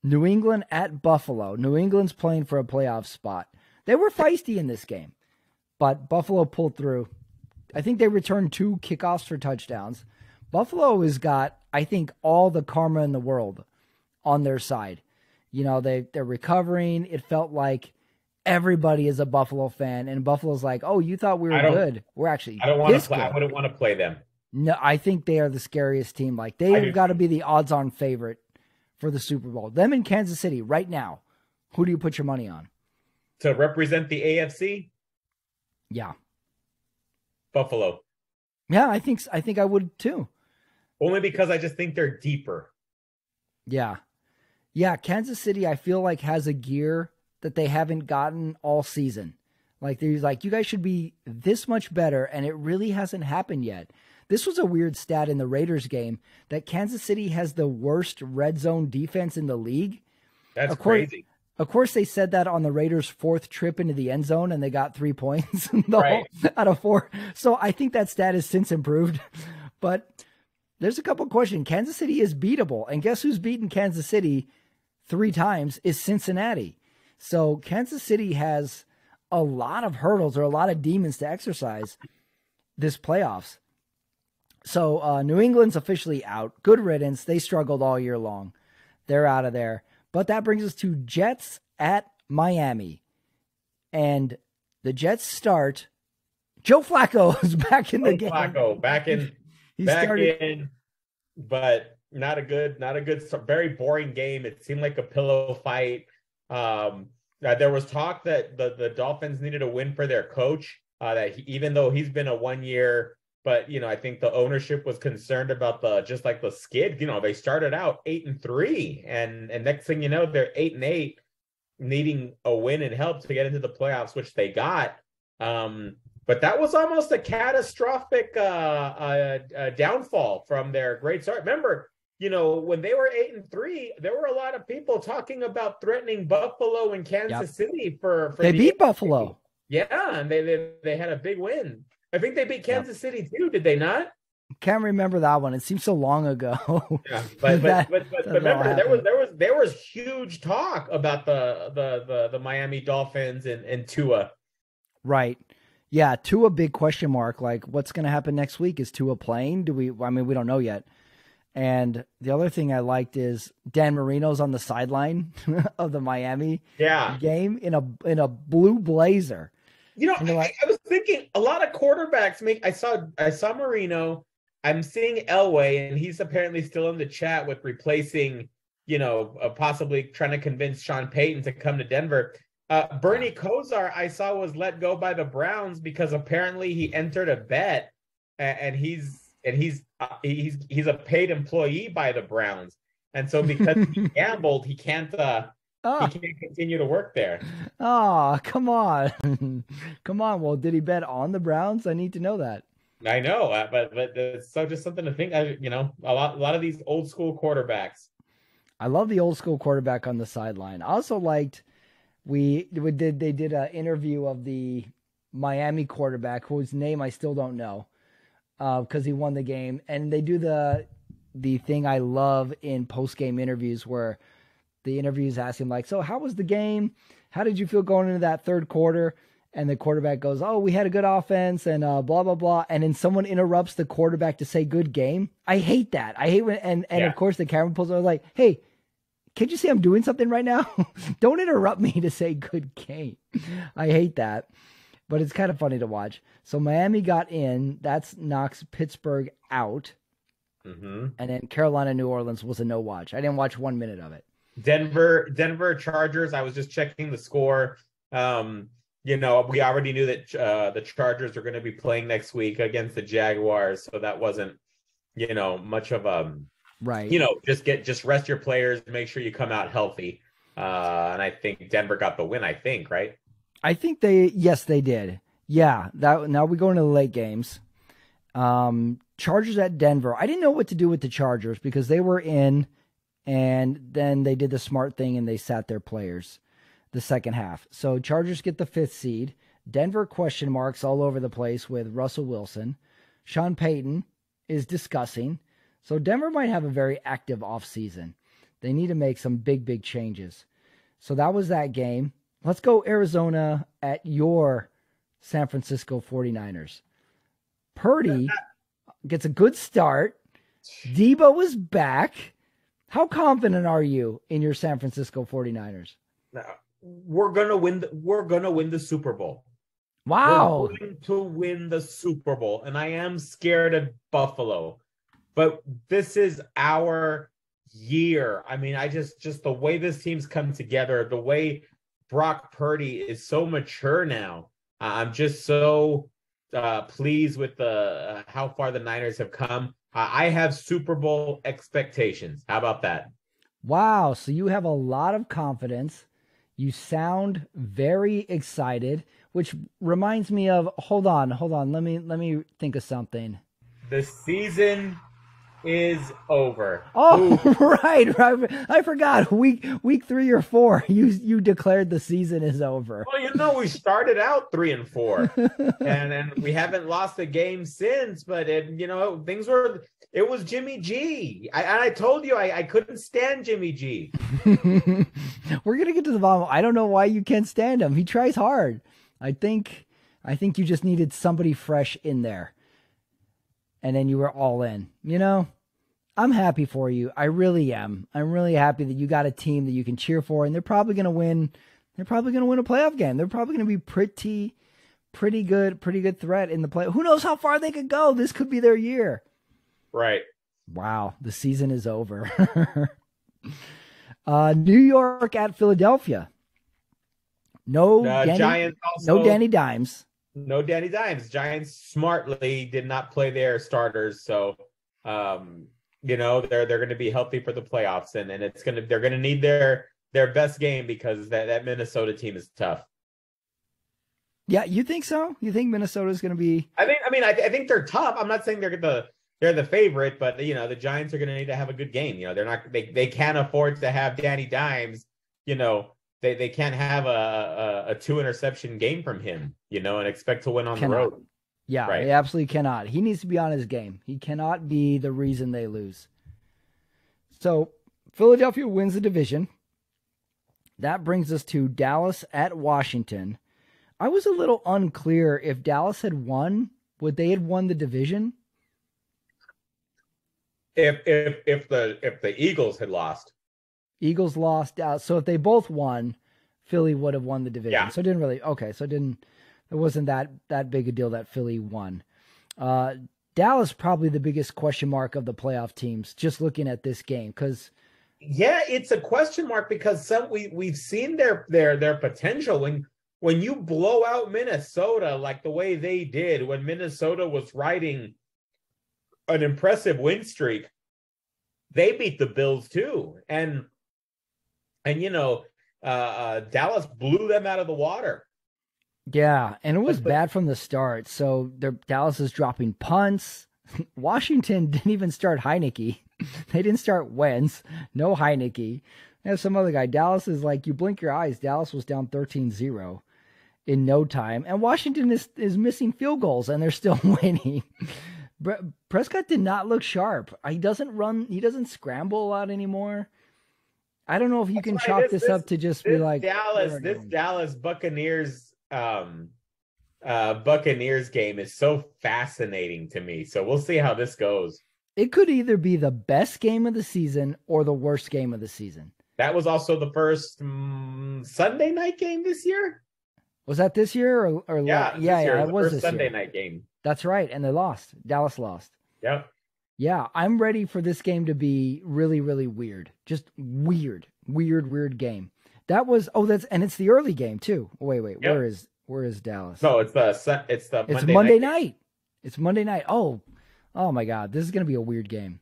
New England at Buffalo. New England's playing for a playoff spot. They were feisty in this game, but Buffalo pulled through. I think they returned two kickoffs for touchdowns. Buffalo has got, I think, all the karma in the world on their side. You know, they they're recovering. It felt like everybody is a Buffalo fan, and Buffalo's like, "Oh, you thought we were good? We're actually I don't want to play. I wouldn't want to play them. No, I think they are the scariest team. Like they've got to be the odds-on favorite for the Super Bowl. Them in Kansas City right now. Who do you put your money on? To represent the AFC, Yeah, Buffalo. yeah, I think I think I would too. Only because I just think they're deeper. Yeah, yeah. Kansas City, I feel like has a gear that they haven't gotten all season. Like they're like, you guys should be this much better, and it really hasn't happened yet. This was a weird stat in the Raiders game that Kansas City has the worst red zone defense in the league. That's course- crazy. Of course, they said that on the Raiders' fourth trip into the end zone, and they got three points the whole- out of four. So I think that stat has since improved. But there's a couple questions. Kansas City is beatable, and guess who's beaten Kansas City three times? Is Cincinnati. So Kansas City has a lot of hurdles or a lot of demons to exercise this playoffs. So uh, New England's officially out. Good riddance. They struggled all year long. They're out of there. But that brings us to Jets at Miami. And the Jets start. Joe Flacco is back in the Joe game. Flacco back in, He back started. in, but not a good, not a good, very boring game. It seemed like a pillow fight. Um, uh, there was talk that the the Dolphins needed a win for their coach. Uh, that he, even though he's been a one year, but you know, I think the ownership was concerned about the just like the skid. You know, they started out eight and three, and and next thing you know, they're eight and eight, needing a win and help to get into the playoffs, which they got. Um, but that was almost a catastrophic uh, uh, uh, downfall from their great start. Remember, you know, when they were eight and three, there were a lot of people talking about threatening Buffalo and Kansas yep. City for, for they the beat Buffalo. Yeah, and they, they they had a big win. I think they beat Kansas yep. City too. Did they not? Can't remember that one. It seems so long ago. yeah, but but, that, but, but, but remember there was there was there was huge talk about the the the, the Miami Dolphins and, and Tua. Right. Yeah, Tua big question mark. Like, what's going to happen next week? Is Tua playing? Do we? I mean, we don't know yet. And the other thing I liked is Dan Marino's on the sideline of the Miami yeah. game in a in a blue blazer. You know, I, I, was thinking a lot of quarterbacks make. I saw I saw Marino. I'm seeing Elway, and he's apparently still in the chat with replacing. You know, uh, possibly trying to convince Sean Payton to come to Denver. Uh, Bernie Kosar, I saw was let go by the Browns because apparently he entered a bet, and, and he's and he's uh, he's he's a paid employee by the Browns, and so because he gambled, he can't uh, oh. he can't continue to work there. Oh, come on, come on. Well, did he bet on the Browns? I need to know that. I know, uh, but but it's so just something to think. I, you know, a lot a lot of these old school quarterbacks. I love the old school quarterback on the sideline. I also liked we we did they did an interview of the Miami quarterback whose name I still don't know because uh, he won the game. And they do the the thing I love in post game interviews where the interviews ask him like, "So how was the game? How did you feel going into that third quarter?" And the quarterback goes, "Oh, we had a good offense and uh, blah blah blah." And then someone interrupts the quarterback to say "good game." I hate that. I hate when and and yeah. of course the camera pulls over like, "Hey." Can't you see I'm doing something right now? Don't interrupt me to say good game. I hate that but it's kind of funny to watch. So Miami got in. That's knocks Pittsburgh out. Mm-hmm. And then Carolina, New Orleans was a no watch. I didn't watch one minute of it. Denver, Denver Chargers. I was just checking the score. Um, you know, we already knew that uh, the Chargers are going to be playing next week against the Jaguars, so that wasn't, you know, much of a right. You know, just get just rest your players, make sure you come out healthy. Uh, and I think Denver got the win. I think right. I think they yes they did. Yeah, that now we go into the late games. Um, Chargers at Denver. I didn't know what to do with the Chargers because they were in, and then they did the smart thing and they sat their players the second half. So Chargers get the fifth seed. Denver question marks all over the place with Russell Wilson. Sean Payton is discussing. So Denver might have a very active offseason. They need to make some big, big changes. So that was that game. Let's go Arizona at your San Francisco 49ers. Purdy gets a good start. Deebo is back. How confident are you in your San Francisco 49ers? We're gonna win the, we're gonna win the Super Bowl. Wow. We're going to win the Super Bowl. And I am scared of Buffalo. But this is our year. I mean, I just just the way this team's come together, the way Brock Purdy is so mature now. I'm just so uh, pleased with the uh, how far the Niners have come. I have Super Bowl expectations. How about that? Wow! So you have a lot of confidence. You sound very excited, which reminds me of. Hold on, hold on. Let me let me think of something. The season is over. Oh, right, right. I forgot. Week week three or four, you you declared the season is over. Well, you know, we started out three and four, and and we haven't lost a game since. But it, you know, things were. It was Jimmy G. I, I told you I, I couldn't stand Jimmy G. We're gonna get to the bottom. I don't know why you can't stand him. He tries hard. I think I think you just needed somebody fresh in there and then you were all in. You know, I'm happy for you. I really am. I'm really happy that you got a team that you can cheer for, and they're probably to win. They're probably to win a playoff game. They're probably to be pretty, pretty good, pretty good threat in the play. Who knows how far they could go? This could be their year. Right. Wow, the season is over. uh, New York at Philadelphia. No Uh, Danny, Giants also no Danny Dimes. no Danny Dimes. Giants smartly did not play their starters, so um, you know they're they're going to be healthy for the playoffs, and and it's gonna they're going to need their their best game because that that Minnesota team is tough. Yeah, you think so? You think Minnesota's going to be? I think I mean I, I think they're tough. I'm not saying they're the they're the favorite, but you know the Giants are going to need to have a good game. You know they're not they they can't afford to have Danny Dimes. You know they they can't have a a, a two interception game from him. You know and expect to win on Cannot. the road. Yeah, Right. they absolutely cannot. He needs to be on his game. He cannot be the reason they lose. So Philadelphia wins the division. That brings us to Dallas at Washington. I was a little unclear if Dallas had won, would they had won the division? If if if the if the Eagles had lost, Eagles lost out. So if they both won, Philly would have won the division. Yeah. So it didn't really okay. So it didn't it wasn't that that big a deal that Philly won. Uh, Dallas probably the biggest question mark of the playoff teams. Just looking at this game because yeah, it's a question mark because some we we've seen their their their potential when when you blow out Minnesota like the way they did when Minnesota was riding an impressive win streak, they beat the Bills too, and and you know uh, uh, Dallas blew them out of the water. yeah, and it was bad from the start. So their Dallas is dropping punts. Washington didn't even start Heinicke. they didn't start Wentz. No Heinicke. They have some other guy. Dallas is like you blink your eyes. Dallas was down 13-0 in no time, and Washington is is missing field goals, and they're still winning. Bre- Prescott did not look sharp. He doesn't run. He doesn't scramble a lot anymore. I don't know if you can why chalk this- this, this- up to just be like Dallas, this going." Dallas Buccaneers um uh Buccaneers game is so fascinating to me. So we'll see how this goes. It could either be the best game of the season or the worst game of the season. That was also the first mm, Sunday night game this year. Was that this year or, or Yeah, this yeah, year, yeah, the it was first this Sunday year. night game. That's right, and they lost. Dallas lost. Yeah. Yeah, I'm ready for this game to be really, really weird. Just weird, weird, weird game. That was oh, that's and it's the early game too. Wait, wait, Yep. where is where is Dallas? No, it's the it's the it's Monday, Monday, night. night. It's Monday night. Oh, oh my God, this is gonna be a weird game.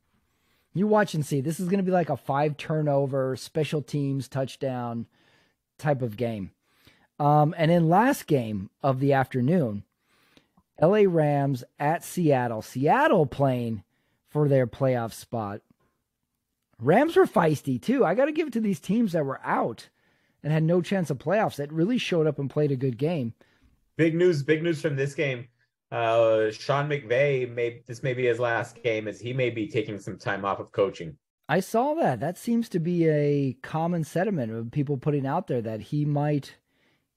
You watch and see. This is gonna be like a five turnover special teams touchdown type of game. Um, and in last game of the afternoon, LA Rams at Seattle. Seattle playing for their playoff spot. Rams were feisty too. I got to give it to these teams that were out and had no chance of playoffs that really showed up and played a good game. Big news, big news from this game. Uh Sean McVay may this may be his last game as he may be taking some time off of coaching. I saw that. That seems to be a common sentiment of people putting out there that he might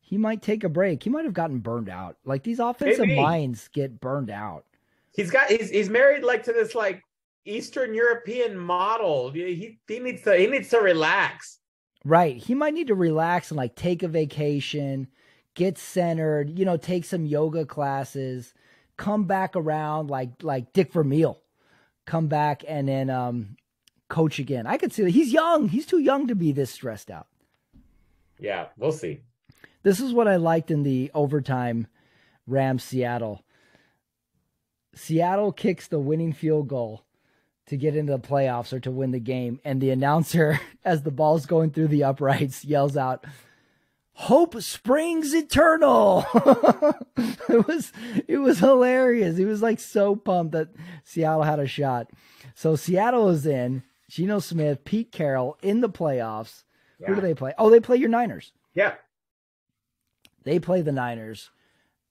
he might take a break. He might have gotten burned out. Like these offensive Maybe. minds get burned out. He's got he's he's married like to this like Eastern European model. He he needs to he needs to relax. Right. He might need to relax and like take a vacation, get centered, you know, take some yoga classes, come back around like like Dick Vermeil. Come back and then um coach again. I could see that he's young. He's too young to be this stressed out. Yeah, we'll see. This is what I liked in the overtime Rams Seattle. Seattle kicks the winning field goal to get into the playoffs or to win the game, and the announcer, as the ball's going through the uprights, yells out, "Hope springs eternal." it was it was hilarious. He was like so pumped that Seattle had a shot. So Seattle is in. Geno Smith, Pete Carroll in the playoffs. Who do they play? Oh, they play your Niners. Yeah. They play the Niners.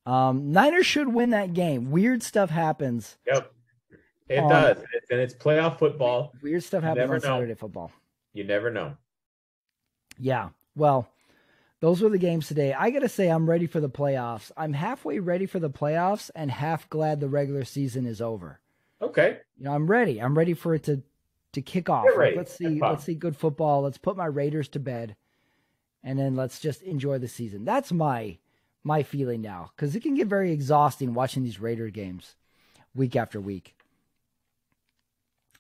Um, Niners should win that game. Weird stuff happens. Yep. It Um, does. And it's, playoff football. Weird stuff happens never on know. Saturday football. You never know. Yeah. Well, those were the games today. I got to say, I'm ready for the playoffs. I'm halfway ready for the playoffs and half glad the regular season is over. Okay. You know, I'm ready. I'm ready for it to to kick off. Like, let's see. Let's see good football. Let's put my Raiders to bed, and then let's just enjoy the season. That's my my feeling now because it can get very exhausting watching these Raider games week after week.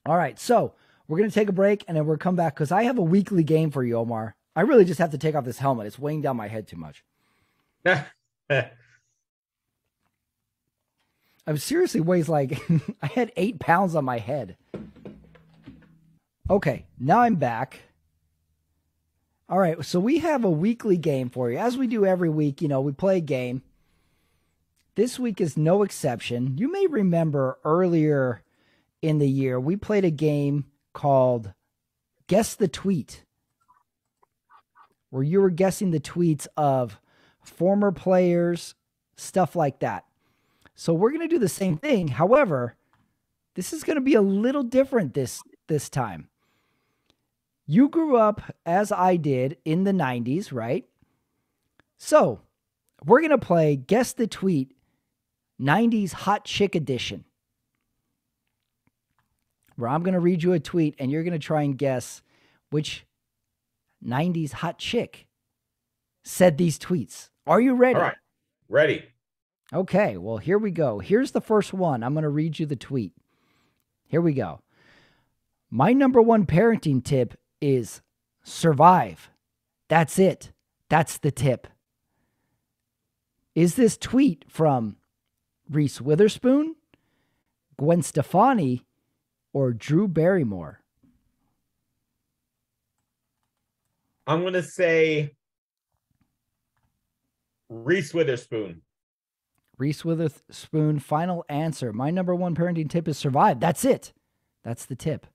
All right, so we're gonna take a break and then we'll come back because I have a weekly game for you, Omar. I really just have to take off this helmet. It's weighing down my head too much. I'm seriously weighs like I had eight pounds on my head. Okay, now I'm back. All right, so we have a weekly game for you. As we do every week, you know, we play a game. This week is no exception. You may remember earlier in the year, we played a game called Guess the Tweet, where you were guessing the tweets of former players, stuff like that. So we're going to do the same thing. However, this is going to be a little different this this time. You grew up as I did in the 90s, right? So, we're going to play guess the tweet 90s hot chick edition. Where I'm going to read you a tweet and you're going to try and guess which 90s hot chick said these tweets. Are you ready? All right. Ready. Okay, well, here we go. Here's the first one. I'm going to read you the tweet. Here we go. My number one parenting tip is survive. That's it. That's the tip. Is this tweet from Reese Witherspoon, Gwen Stefani, or Drew Barrymore? I'm going to say Reese Witherspoon. Reese Witherspoon, final answer. My number one parenting tip is survive. That's it. That's the tip.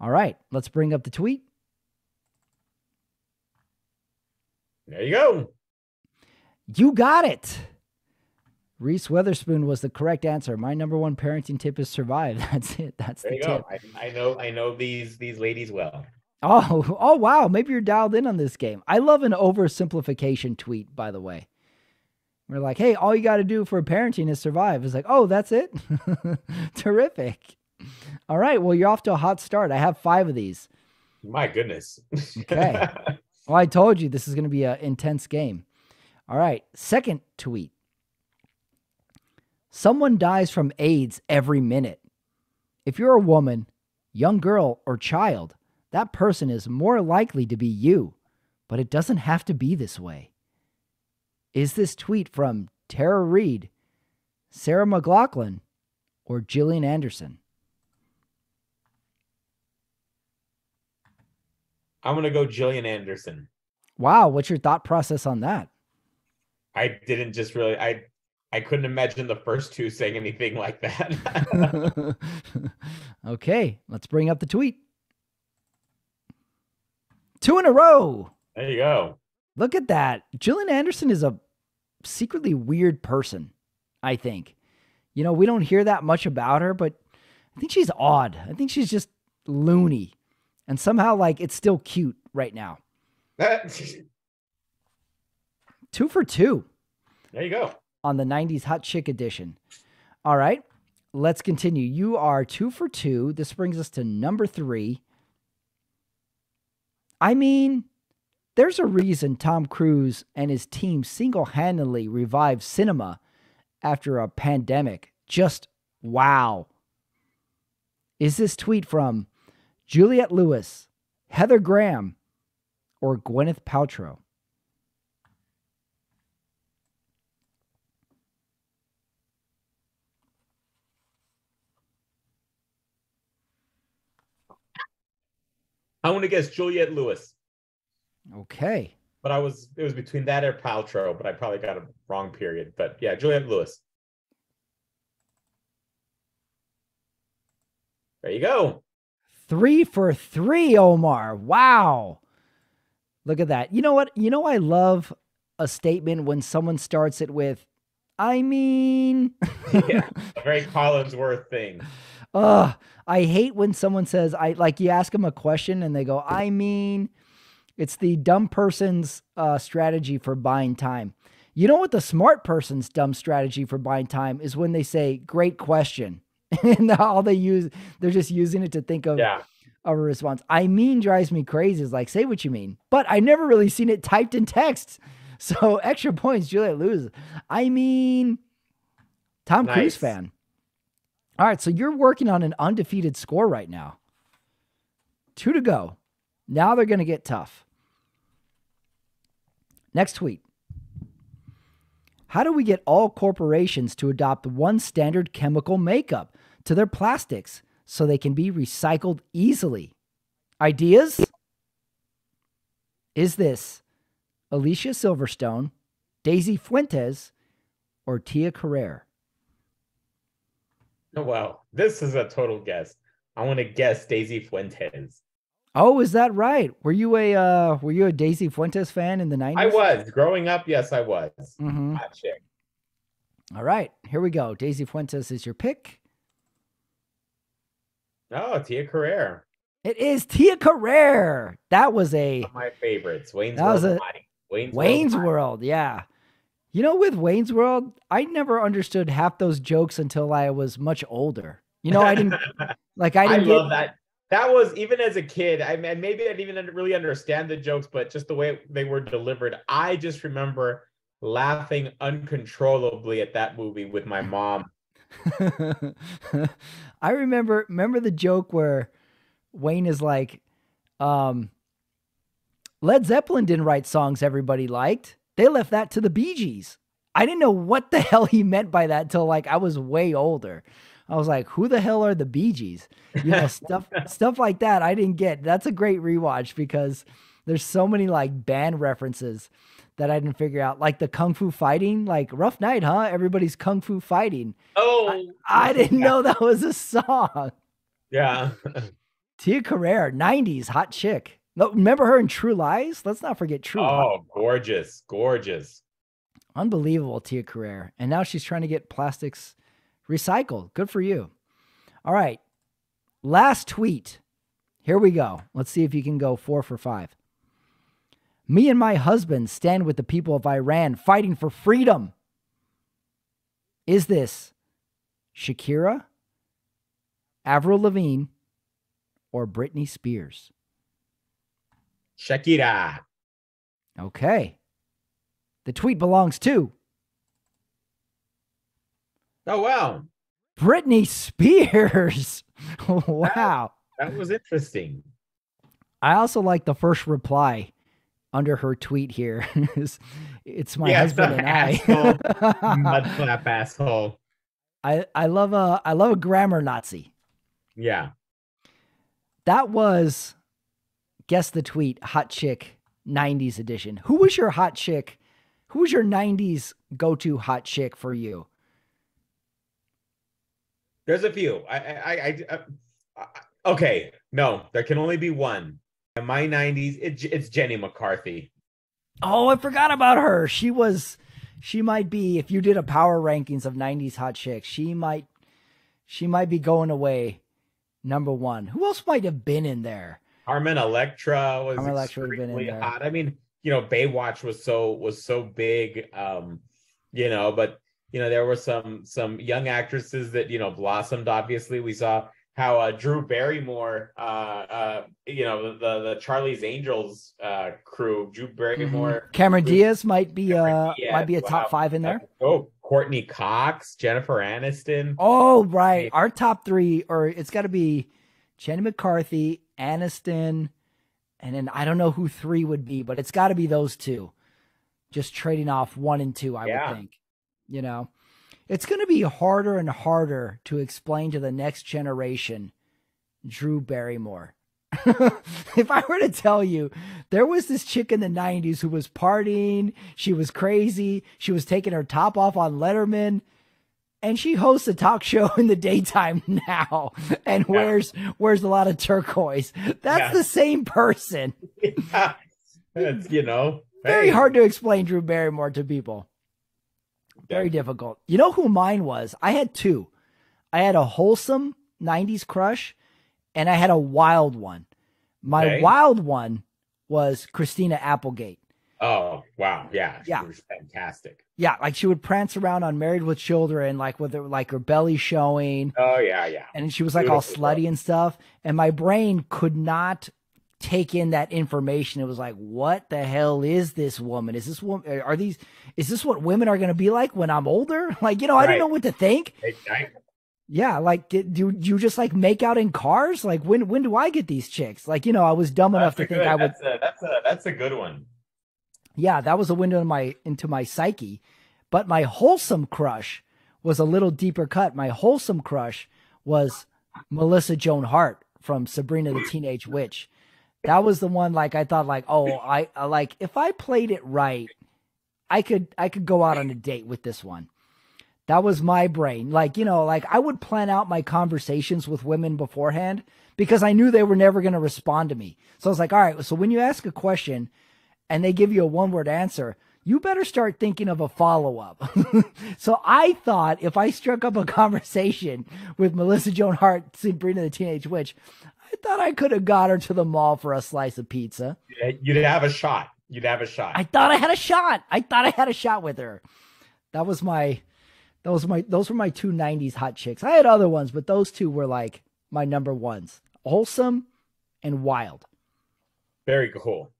All right, let's bring up the tweet. There you go. You got it. Reese Witherspoon was the correct answer. My number one parenting tip is survive. That's it. That's there the tip. I, I know I know these these ladies well. Oh, oh wow. Maybe you're dialed in on this game. I love an oversimplification tweet, by the way. We're like, hey, all you got to do for parenting is survive. It's like, oh, that's it? Terrific. All right. Well, you're off to a hot start. I have five of these. My goodness. Okay. Well, I told you this is going to be an intense game. All right. Second tweet Someone dies from AIDS every minute. If you're a woman, young girl, or child, that person is more likely to be you, but it doesn't have to be this way. Is this tweet from Tara Reid, Sarah McLachlan, or Gillian Anderson? I'm gonna go Gillian Anderson. Wow, what's your thought process on that? I didn't just really I I couldn't imagine the first two saying anything like that. okay, let's bring up the tweet. Two in a row. There you go. Look at that. Gillian Anderson is a secretly weird person, I think. You know, we don't hear that much about her, but I think she's odd. I think she's just loony. And somehow, like, it's still cute right now. two for two. There you go. On the 90s Hot Chick edition. All right, let's continue. You are two for two. This brings us to number three. I mean, there's a reason Tom Cruise and his team single handedly revived cinema after a pandemic. Just wow. Is this tweet from Juliette Lewis, Heather Graham, or Gwyneth Paltrow? I want to guess Juliette Lewis. Okay. But I was it was between that or Paltrow, but I probably got a wrong period. But yeah, Juliette Lewis. There you go. Three for three, Omar. Wow. Look at that. You know what? You know, I love a statement when someone starts it with, I mean. yeah, a very Collinsworth thing. Ugh. I hate when someone says, I like you ask them a question and they go, I mean. It's the dumb person's uh, strategy for buying time. You know what the smart person's dumb strategy for buying time is when they say, great question. and all they use, they're just using it to think of, yeah. of a response. I mean, drives me crazy. Is like, say what you mean. But I never really seen it typed in text. So extra points, Juliette Lewis. I mean, Tom nice. Cruise fan. All right. So you're working on an undefeated score right now. Two to go. Now they're going to get tough. Next tweet. How do we get all corporations to adopt one standard chemical makeup to their plastics so they can be recycled easily? Ideas? Is this Alicia Silverstone, Daisy Fuentes, or Tia Carrere? Well, this is a total guess. I want to guess Daisy Fuentes. Oh, is that right? Were you a uh, were you a Daisy Fuentes fan in the nineties? I was growing up. Yes, I was. Mm-hmm. All right, here we go. Daisy Fuentes is your pick. Oh, Tia Carrere. It is Tia Carrere. That was a One of my favorites. Wayne's That World. was a- Wayne's, Wayne's World. World. Yeah. You know, with Wayne's World, I never understood half those jokes until I was much older. You know, I didn't like I I, didn't love get that. That was even as a kid. I mean, maybe I didn't even really understand the jokes, but just the way they were delivered, I just remember laughing uncontrollably at that movie with my mom. I remember remember the joke where Wayne is like, um, Led Zeppelin didn't write songs everybody liked. They left that to the Bee Gees. I didn't know what the hell he meant by that till like I was way older. I was like, who the hell are the Bee Gees? You know, stuff stuff like that I didn't get. That's a great rewatch because there's so many like band references that I didn't figure out. Like the Kung Fu fighting, like rough night, huh? Everybody's Kung Fu fighting. Oh, I didn't know that was a song. yeah. Tia Carrere, 90s hot chick. No, remember her in True Lies? Let's not forget True Lies. Oh, gorgeous, gorgeous. Unbelievable, Tia Carrere. And now she's trying to get plastics recycled. Good for you. All right. Last tweet. Here we go. Let's see if you can go four for five. Me and my husband stand with the people of Iran fighting for freedom. Is this Shakira, Avril Lavigne, or Britney Spears? Shakira. Okay. The tweet belongs to Oh wow, Britney Spears. wow. that was interesting. I also like the first reply under her tweet here. it's, it's my Yeah, husband and asshole. I. Mudflap asshole. I I love a I love a grammar Nazi. Yeah. That was guess the tweet hot chick 90s edition. Who was your hot chick? Who was your 90s go-to hot chick for you? There's a few. I, I, I, I, I okay. No, there can only be one. In my 90s, it, it's Jenny McCarthy. Oh, I forgot about her. She was she might be if you did a power rankings of 90s hot chicks, she might she might be going away number 1. Who else might have been in there? Carmen Electra was Carmen Electra would've been in extremely hot. I mean, you know, Baywatch was so was so big, um, you know, but you know, there were some some young actresses that you know blossomed. Obviously, we saw how uh, Drew Barrymore, uh, uh, you know, the the Charlie's Angels uh, crew, Drew Barrymore, Mhm. Cameron Diaz might be Cameron uh Diaz, might be a top wow. 5 in there. Oh, Courteney Cox, Jennifer Aniston. Oh, right. Our top 3 or it's got to be Jenny McCarthy, Aniston, and then I don't know who 3 would be, but it's got to be those two. Just trading off 1 and 2, I Yeah. would think. You know. It's going to be harder and harder to explain to the next generation Drew Barrymore. if I were to tell you there was this chick in the 90s who was partying, she was crazy, she was taking her top off on Letterman, and she hosts a talk show in the daytime now and Yeah. wears wears a lot of turquoise. That's Yeah. the same person. That's you know Very hey, hard to explain Drew Barrymore to people. Very difficult. You know who mine was? I had two. I had a wholesome 90s crush and I had a wild one. My Okay. wild one was Christina Applegate. Oh wow, yeah, she Yeah. was fantastic. Yeah, like she would prance around on Married with Children, like with her, like her belly showing, Oh yeah, yeah. and she was like all Beautiful girl. slutty and stuff. And my brain could not take in that information. It was like, what the hell is this woman? Is this woman? Are these? Is this what women are going to be like when I'm older? Like, you know, I didn't know what to think. I, Yeah, like did, do you just like make out in cars? Like when when do I get these chicks? Like you know, I was dumb That's enough to think I would. That's a, that's a that's a good one. Yeah, that was a window in my into my psyche. But my wholesome crush was a little deeper cut. My wholesome crush was Melissa Joan Hart from Sabrina the Teenage Witch. That was the one like I thought like, oh, I, I like if I played it right, I could I could go out on a date with this one. That was my brain. Like, you know, like I would plan out my conversations with women beforehand because I knew they were never going to respond to me. So I was like, all right, so when you ask a question and they give you a one word answer, you better start thinking of a follow up. so I thought if I struck up a conversation with Melissa Joan Hart, Sabrina the Teenage Witch, I thought I could have got her to the mall for a slice of pizza. You'd have a shot. You'd have a shot. I thought I had a shot. I thought I had a shot with her. That was my those were my those were my two 90s hot chicks. I had other ones, but those two were like my number ones. Wholesome and wild. Very cool.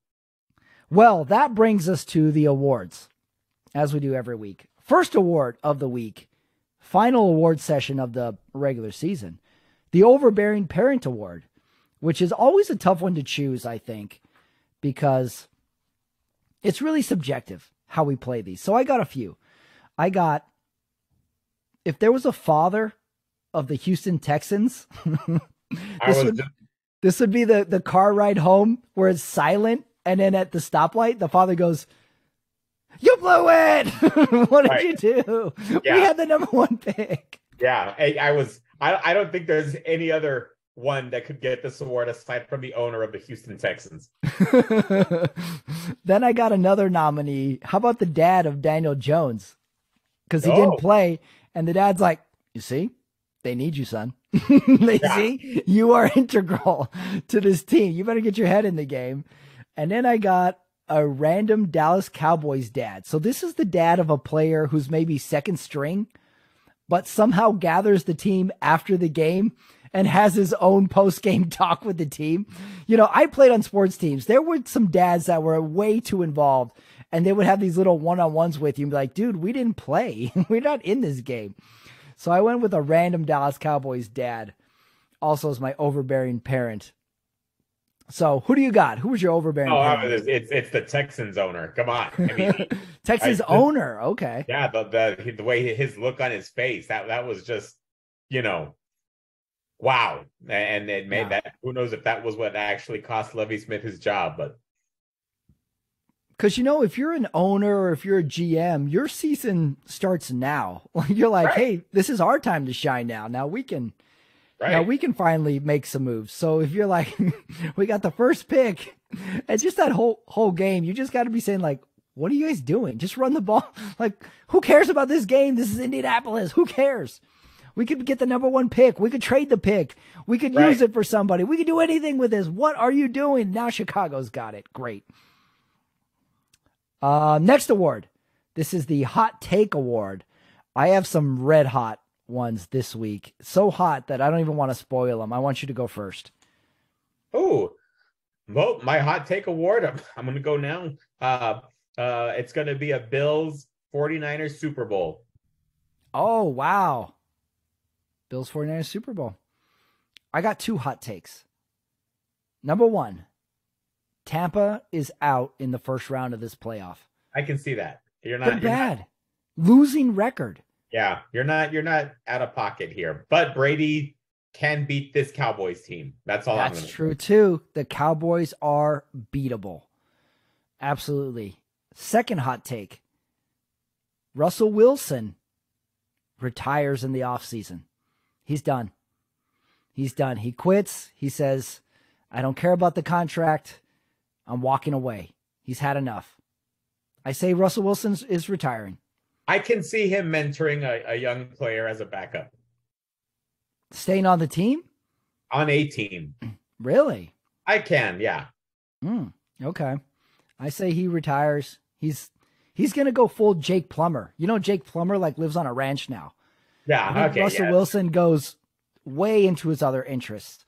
Well, that brings us to the awards, as we do every week. First award of the week, final award session of the regular season, the Overbearing Parent Award, which is always a tough one to choose, I think, because it's really subjective how we play these. So I got a few. I got, if there was a father of the Houston Texans, this would, just, this would be the, the car ride home where it's silent. And then at the stoplight, the father goes, You blew it. what did Right. you do? We had the number one pick. yeah. I, I was. I, I don't think there's any other one that could get this award aside from the owner of the Houston Texans. then I got another nominee. How about the dad of Daniel Jones? Because he Oh. didn't play. And the dad's like, You see, they need you, son. they Yeah. see you are integral to this team. You better get your head in the game. And then I got a random Dallas Cowboys dad. So this is the dad of a player who's maybe second string, but somehow gathers the team after the game and has his own post game talk with the team. You know, I played on sports teams. There were some dads that were way too involved and they would have these little one on ones with you and be like, dude, we didn't play. We're not in this game. So I went with a random Dallas Cowboys dad, also as my overbearing parent. So who do you got? Who was your overbearing Oh, parent? it's, it's it's the Texans owner. Come on. I mean, Texas I- owner. Okay. yeah, the the the way his look on his face that that was just you know, wow. And it made Yeah. that. Who knows if that was what actually cost Lovie Smith his job? But Because you know, if you're an owner or if you're a GM, your season starts now. You're like, Right. hey, this is our time to shine now. Now we can right, now we can finally make some moves. So if you're like, we got the first pick, and just that whole whole game, you just got to be saying like, what are you guys doing? Just run the ball. Like, who cares about this game? This is Indianapolis. Who cares? We could get the number one pick. We could trade the pick. We could Right. use it for somebody. We could do anything with this. What are you doing? Now Chicago's got it. Great. Uh, next award. This is the Hot Take Award. I have some red hot ones this week. So hot that I don't even want to spoil them. I want you to go first. Oh, well, my hot take award. I'm, I'm going to go now. Uh, uh, it's going to be a Bills 49ers Super Bowl. Oh, wow. Bills 49ers Super Bowl. I got two hot takes. Number one, Tampa is out in the first round of this playoff. I can see that. You're They're not. You're not bad. Losing record. yeah, you're not. You're not out of pocket here. But Brady can beat this Cowboys team. That's all I'm That's true too. The Cowboys are beatable. Absolutely. Second hot take. Russell Wilson retires in the offseason. He's done. He's done. He quits. He says, I don't care about the contract. I'm walking away. He's had enough. I say Russell Wilson is retiring. I can see him mentoring a, a young player as a backup Staying on the team? on a team. Really? I can. Yeah. Hmm. Okay. I say he retires. He's he's gonna go full Jake Plummer. You know, Jake Plummer like lives on a ranch now. Yeah. Okay. Russell yeah. Wilson goes way into his other interests.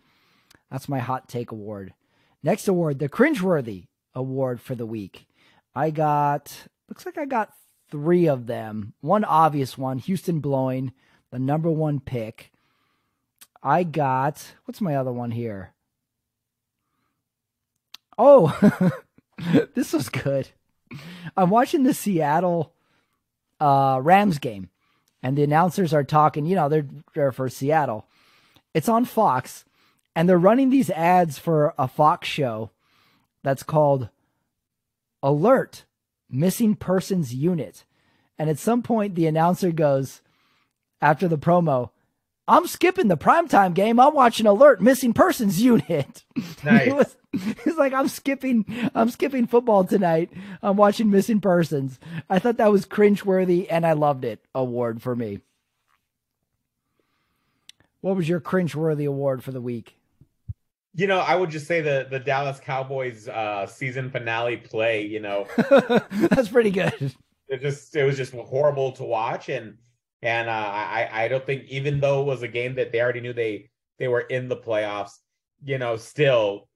That's my hot take award. Next award, the cringeworthy award for the week. I got looks like I got three of them. One obvious one, Houston blowing the number one pick. I got what's my other one here? Oh, this was good. I'm watching the Seattle uh, Rams game, and the announcers are talking. You know, they're, they're for Seattle. It's on Fox, and they're running these ads for a Fox show that's called Alert Missing Persons Unit. And at some point, the announcer goes after the promo, I'm skipping the primetime game. I'm watching Alert Missing Persons Unit. Nice. it was, it's like I'm skipping I'm skipping football tonight. I'm watching Missing Persons. I thought that was cringeworthy and I loved it. Award for me. What was your cringeworthy award for the week? You know, I would just say the the Dallas Cowboys uh season finale play, you know. That's pretty good. It just it was just horrible to watch and and uh, I I don't think even though it was a game that they already knew they they were in the playoffs, you know, still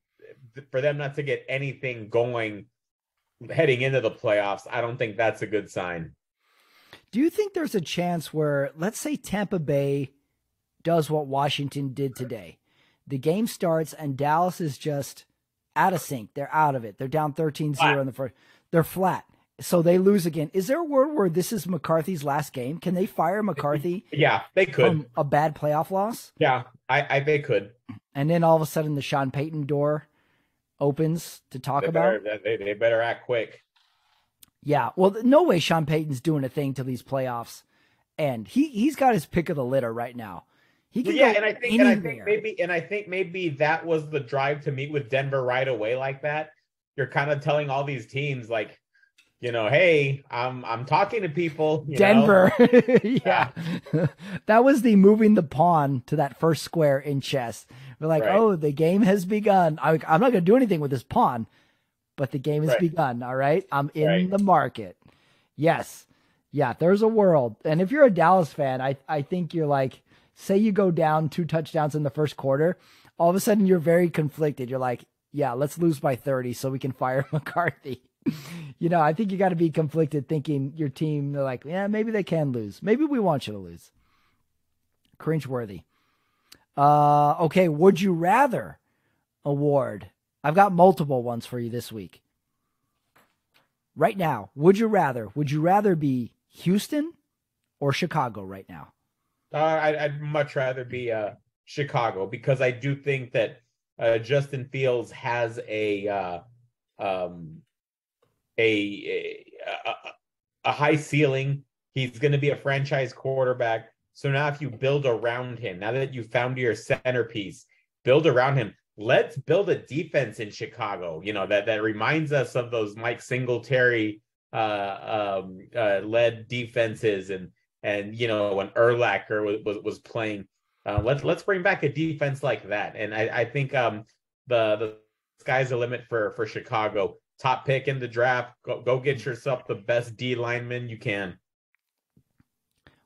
for them not to get anything going heading into the playoffs, I don't think that's a good sign. Do you think there's a chance where let's say Tampa Bay does what Washington did today? The game starts and Dallas is just out of sync. They're out of it. They're down 13-0 in the first. They're flat so they lose again. Is there a world where this is McCarthy's last game? Can they fire McCarthy? Yeah, they could. a bad playoff loss? Yeah, I, I they could. And then all of a sudden the Sean Payton door opens to talk they about. They, they better act quick. Yeah, well, no way Sean Payton's doing a thing to these playoffs, and he he's got his pick of the litter right now. He can yeah, and I think anywhere. and I think maybe and I think maybe that was the drive to meet with Denver right away like that. You're kind of telling all these teams like you know, hey, I'm I'm talking to people. Denver, yeah, that was the moving the pawn to that first square in chess. We're like, right. oh, the game has begun. I, am not going to do anything with this pawn, but the game has right. begun. All right, I'm in right. the market. Yes, yeah. There's a world, and if you're a Dallas fan, I I think you're like, say you go down two touchdowns in the first quarter, all of a sudden you're very conflicted. You're like, yeah, let's lose by 30 so we can fire McCarthy you know, I think you got to be conflicted thinking your team, they're like, yeah, maybe they can lose. Maybe we want you to lose. Cringeworthy. Uh, okay, would you rather award? I've got multiple ones for you this week. Right now, would you rather? Would you rather be Houston or Chicago right now? Uh, I'd, I'd, much rather be uh, Chicago because I do think that uh, Justin Fields has a uh, um, a a, a high ceiling. He's going to be a franchise quarterback. So now, if you build around him, now that you found your centerpiece, build around him. Let's build a defense in Chicago. You know that that reminds us of those Mike Singletary uh, um, uh, led defenses, and and you know when Urlacher was was, was playing. Uh, let's let's bring back a defense like that, and I, I think um, the the sky's the limit for for Chicago top pick in the draft. Go, go get yourself the best D lineman you can.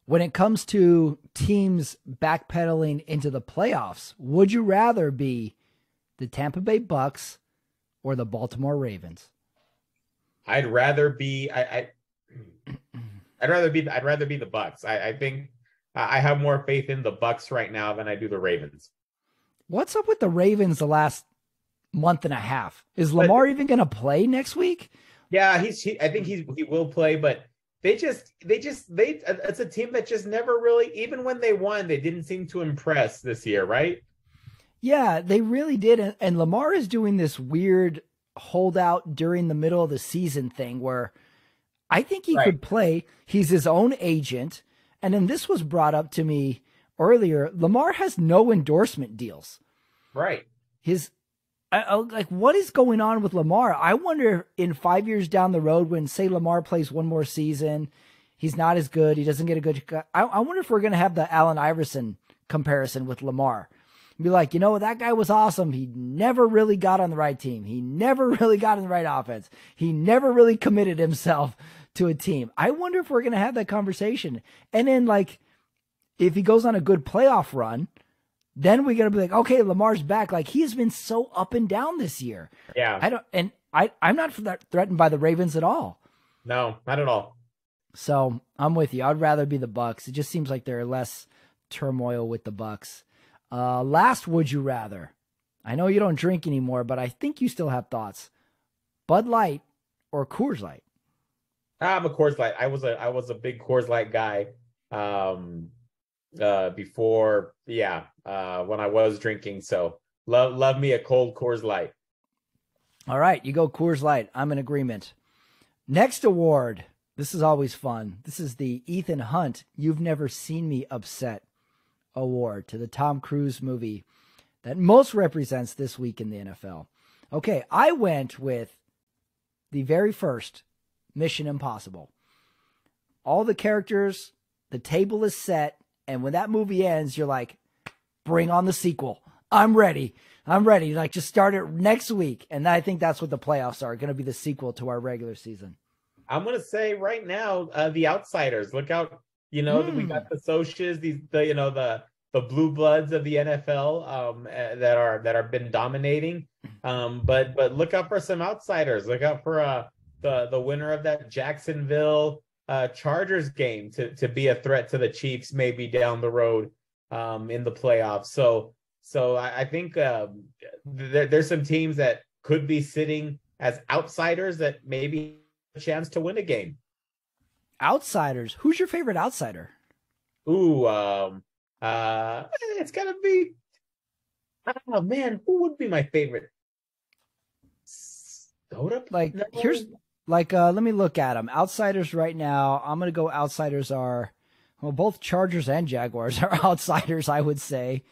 When it comes to teams backpedaling into the playoffs, would you rather be the Tampa Bay Bucks or the Baltimore Ravens? I'd rather be I, I would rather be I'd rather be the Bucks. I, I think I have more faith in the Bucks right now than I do the Ravens. What's up with the Ravens the last month and a half. Is Lamar but, even going to play next week? Yeah, he's. He, I think he he will play, but they just they just they it's a team that just never really even when they won they didn't seem to impress this year, right? Yeah, they really did, and, Lamar is doing this weird holdout during the middle of the season thing where I think he right. could play. He's his own agent, and then this was brought up to me earlier. Lamar has no endorsement deals. Right. His I, I, like what is going on with Lamar? I wonder in five years down the road, when say Lamar plays one more season, he's not as good. He doesn't get a good. I, I wonder if we're gonna have the Allen Iverson comparison with Lamar. Be like, you know, that guy was awesome. He never really got on the right team. He never really got in the right offense. He never really committed himself to a team. I wonder if we're gonna have that conversation. And then like, if he goes on a good playoff run then we're gonna be like, okay, Lamar's back. Like he has been so up and down this year. Yeah, I don't, and I I'm not threatened by the Ravens at all. No, not at all. So I'm with you. I'd rather be the Bucks. It just seems like there are less turmoil with the Bucks. Uh, last, would you rather? I know you don't drink anymore, but I think you still have thoughts. Bud Light or Coors Light? I'm a Coors Light. I was a I was a big Coors Light guy. Um, uh, before yeah, uh, when I was drinking. So love love me a cold Coors Light. All right, you go Coors Light. I'm in agreement. Next award. This is always fun. This is the Ethan Hunt You've Never Seen Me Upset award to the Tom Cruise movie that most represents this week in the NFL. Okay, I went with the very first Mission Impossible. All the characters, the table is set, and when that movie ends, you're like, bring on the sequel. I'm ready. I'm ready. Like, just start it next week. And I think that's what the playoffs are going to be the sequel to our regular season. I'm going to say right now, uh, the outsiders. Look out. You know, mm. we got hmm. the socias, these, the, you know, the, the blue bloods of the NFL um, uh, that are that are been dominating. Um, but but look out for some outsiders. Look out for uh, the the winner of that Jacksonville uh, Chargers game to to be a threat to the Chiefs maybe down the road um, in the playoffs. So so I, I think um, there, there's some teams that could be sitting as outsiders that maybe a chance to win a game. Outsiders. Who's your favorite outsider? Ooh, um, uh, it's gotta be. Oh man, who would be my favorite? Soda? Like no. here's like uh let me look at them. Outsiders right now. I'm gonna go. Outsiders are well, both Chargers and Jaguars are outsiders. I would say.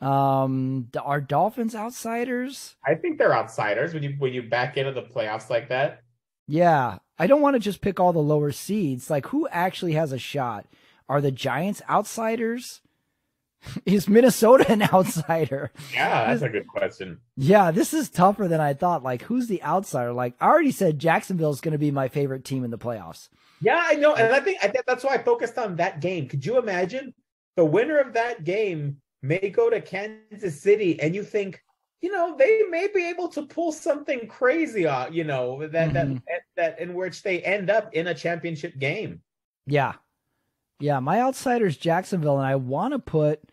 Um, are Dolphins outsiders? I think they're outsiders when you when you back into the playoffs like that. Yeah, I don't want to just pick all the lower seeds. Like, who actually has a shot? Are the Giants outsiders? Is Minnesota an outsider? Yeah, that's a good question. Yeah, this is tougher than I thought. Like, who's the outsider? Like, I already said Jacksonville is going to be my favorite team in the playoffs. Yeah, I know, and I think I think that's why I focused on that game. Could you imagine the winner of that game may go to Kansas City, and you think, you know, they may be able to pull something crazy out, you know, that mm-hmm. that that in which they end up in a championship game. Yeah, yeah, my outsider's Jacksonville, and I want to put,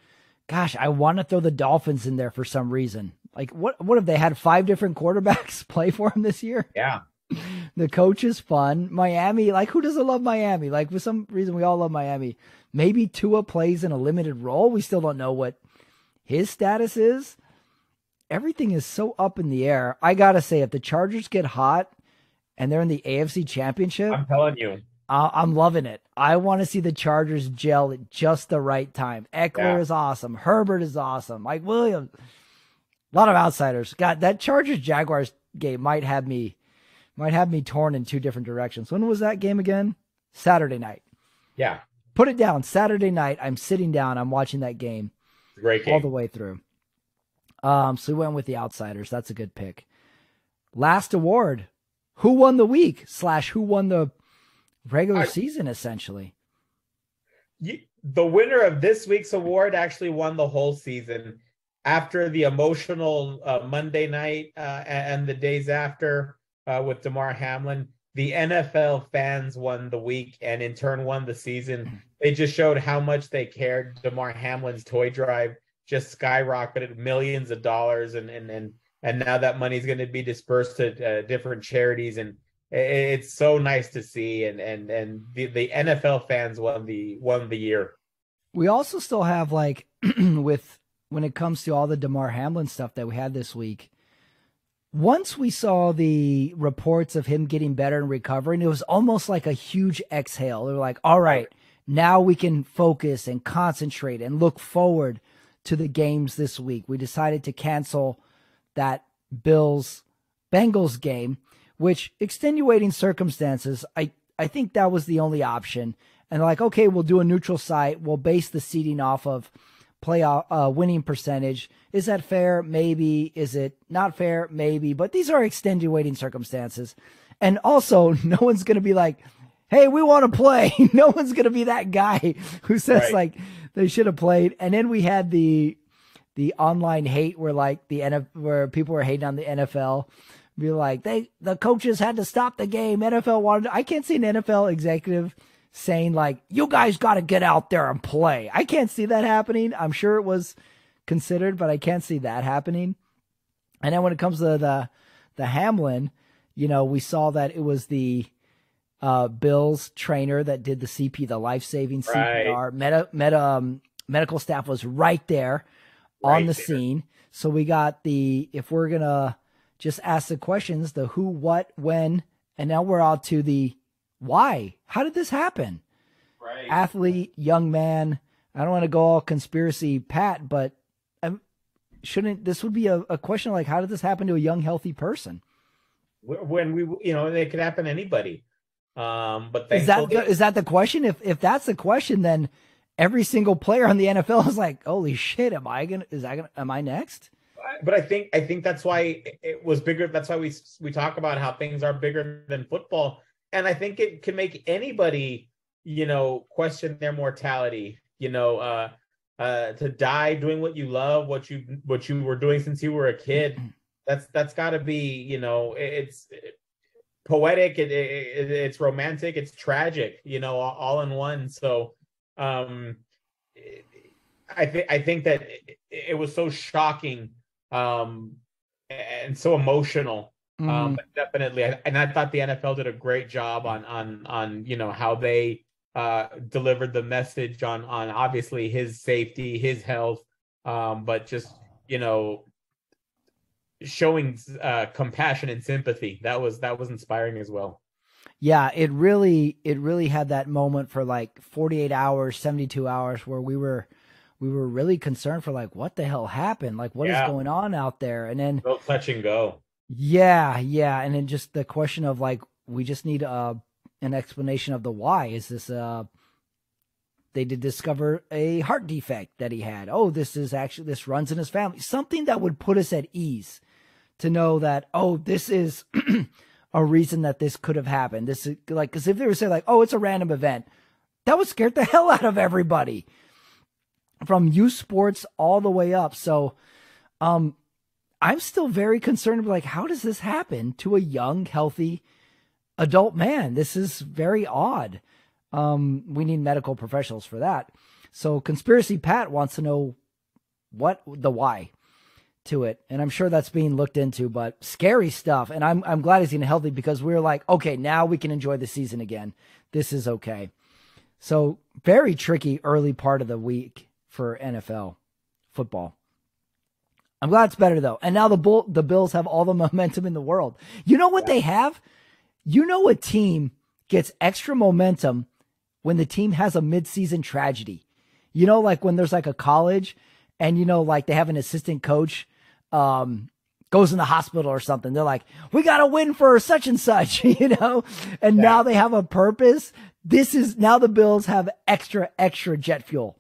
gosh, I want to throw the Dolphins in there for some reason. Like, what what have they had five different quarterbacks play for them this year? Yeah. The coach is fun. Miami, like, who doesn't love Miami? Like, for some reason, we all love Miami. Maybe Tua plays in a limited role. We still don't know what his status is. Everything is so up in the air. I got to say, if the Chargers get hot and they're in the AFC Championship, I'm telling you, I'm loving it. I want to see the Chargers gel at just the right time. Ekeler yeah. is awesome. Herbert is awesome. Mike Williams. A lot of outsiders. God, that Chargers Jaguars game might have me might have me torn in two different directions. When was that game again? Saturday night. Yeah. Put it down. Saturday night. I'm sitting down. I'm watching that game. Great game. All the way through. Um, so we went with the outsiders. That's a good pick. Last award. Who won the week? Slash who won the regular I, season essentially. You, the winner of this week's award actually won the whole season after the emotional uh, Monday night uh, and the days after uh, with Damar Hamlin. The NFL fans won the week and in turn won the season. They just showed how much they cared. Damar Hamlin's toy drive just skyrocketed millions of dollars, and and and and now that money is going to be dispersed to uh, different charities and it's so nice to see and and and the, the NFL fans won the won the year. We also still have like with when it comes to all the Damar Hamlin stuff that we had this week. Once we saw the reports of him getting better and recovering, it was almost like a huge exhale. They're like, "All right, now we can focus and concentrate and look forward to the games this week." We decided to cancel that Bills Bengals game which extenuating circumstances, I, I think that was the only option. And like, okay, we'll do a neutral site. We'll base the seating off of playoff uh, winning percentage. Is that fair? Maybe. Is it not fair? Maybe. But these are extenuating circumstances. And also, no one's going to be like, hey, we want to play. no one's going to be that guy who says right. like they should have played. And then we had the the online hate where like the NFL where people were hating on the NFL be like they the coaches had to stop the game. NFL wanted. I can't see an NFL executive saying like you guys got to get out there and play. I can't see that happening. I'm sure it was considered, but I can't see that happening. And then when it comes to the the Hamlin, you know, we saw that it was the uh, Bills trainer that did the CP, the life saving CPR. Right. Meta, meta, um, medical staff was right there right on the there. scene. So we got the if we're gonna just ask the questions, the who, what, when, and now we're out to the why. How did this happen? Right. Athlete, young man. I don't want to go all conspiracy pat, but um, shouldn't this would be a, a question like how did this happen to a young healthy person? When we, you know, it could happen to anybody. Um, but is that the, is that the question? If if that's the question, then every single player on the NFL is like, holy shit, am I gonna? Is I gonna? Am I next? But I think I think that's why it was bigger. That's why we we talk about how things are bigger than football, and I think it can make anybody, you know, question their mortality. You know, uh, uh, to die doing what you love, what you what you were doing since you were a kid. That's that's got to be, you know, it's poetic it, it, it's romantic it's tragic you know all, all in one so um i think i think that it, it, was so shocking um and so emotional mm. um definitely and i thought the nfl did a great job on on on you know how they uh delivered the message on on obviously his safety his health um but just you know showing uh, compassion and sympathy. That was that was inspiring as well. Yeah, it really it really had that moment for like 48 hours, 72 hours where we were we were really concerned for like what the hell happened? Like what yeah. is going on out there? And then go touch and go. Yeah, yeah, and then just the question of like we just need uh an explanation of the why. Is this uh they did discover a heart defect that he had. Oh, this is actually this runs in his family. Something that would put us at ease to know that oh this is a reason that this could have happened this is like because if they were saying like oh it's a random event that would scare the hell out of everybody from youth sports all the way up so um i'm still very concerned like how does this happen to a young healthy adult man this is very odd um we need medical professionals for that so conspiracy pat wants to know what the why to it, and I'm sure that's being looked into. But scary stuff, and I'm I'm glad he's getting healthy because we are like, okay, now we can enjoy the season again. This is okay. So very tricky early part of the week for NFL football. I'm glad it's better though. And now the bull the Bills have all the momentum in the world. You know what yeah. they have? You know a team gets extra momentum when the team has a midseason tragedy. You know, like when there's like a college and you know, like they have an assistant coach um, goes in the hospital or something. They're like, we got to win for such and such, you know? And yeah. now they have a purpose. This is now the Bills have extra, extra jet fuel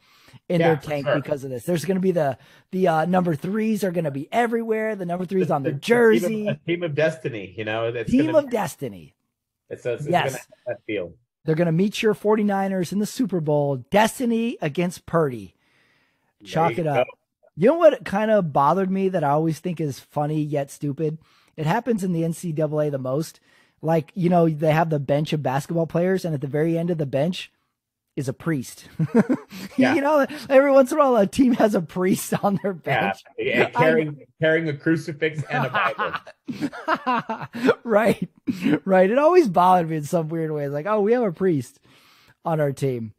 in yeah, their tank sure. because of this. There's going to be the, the uh, number threes are going to be everywhere. The number threes on the, the jersey. Team of, team of, destiny, you know? It's team of destiny. It's, it's, it's yes. that feel. They're going to meet your 49ers in the Super Bowl. Destiny against Purdy. Chalk it up. Go. You know what kind of bothered me that I always think is funny yet stupid? It happens in the NCAA the most. Like, you know, they have the bench of basketball players, and at the very end of the bench is a priest. yeah. You know, every once in a while a team has a priest on their bench. Yeah, yeah carrying carrying a crucifix and a Bible. right. Right. It always bothered me in some weird way. like, oh, we have a priest on our team.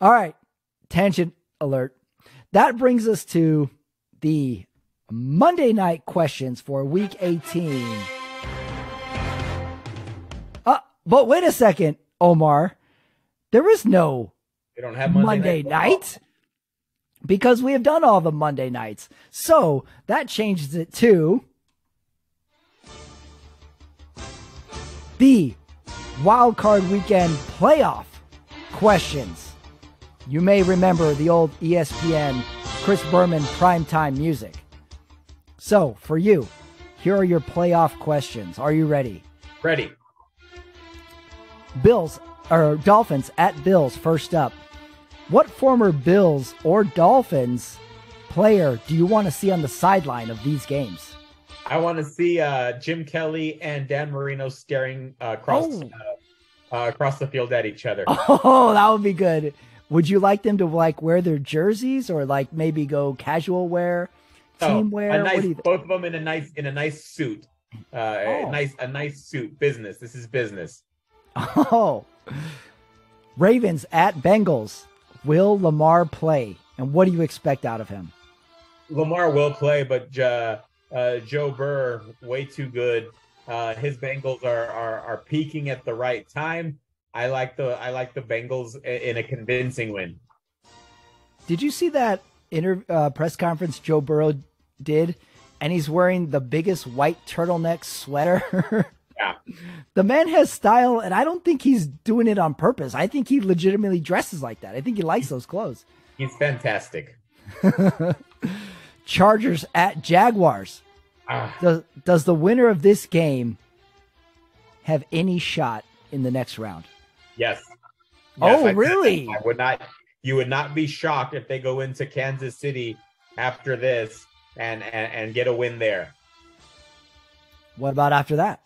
All right. Tangent alert. That brings us to the Monday night questions for week 18. Uh, but wait a second, Omar. There is no we don't have Monday, Monday night, night because we have done all the Monday nights. So that changes it to the wild card weekend playoff questions. You may remember the old ESPN Chris Berman primetime music. So, for you, here are your playoff questions. Are you ready? Ready. Bills or Dolphins at Bills first up. What former Bills or Dolphins player do you want to see on the sideline of these games? I want to see uh, Jim Kelly and Dan Marino staring uh, across oh. uh, across the field at each other. Oh, that would be good Would you like them to like wear their jerseys or like maybe go casual wear, team Oh, wear? A nice, both of them in a nice in a nice suit. Uh, Oh. a nice a nice suit. Business. This is business. Oh, Ravens at Bengals. Will Lamar play? And what do you expect out of him? Lamar will play, but uh, uh, Joe Burr way too good. Uh, his Bengals are, are are peaking at the right time. I like the I like the Bengals in a convincing win. Did you see that inter- uh, press conference Joe Burrow did? And he's wearing the biggest white turtleneck sweater. Yeah. The man has style, and I don't think he's doing it on purpose. I think he legitimately dresses like that. I think he likes those clothes. He's fantastic. Chargers at Jaguars. Ah, Does, does the winner of this game have any shot in the next round? yes. Oh, I- really? I would not. You would not be shocked if they go into Kansas City after this and and, and get a win there. What about after that?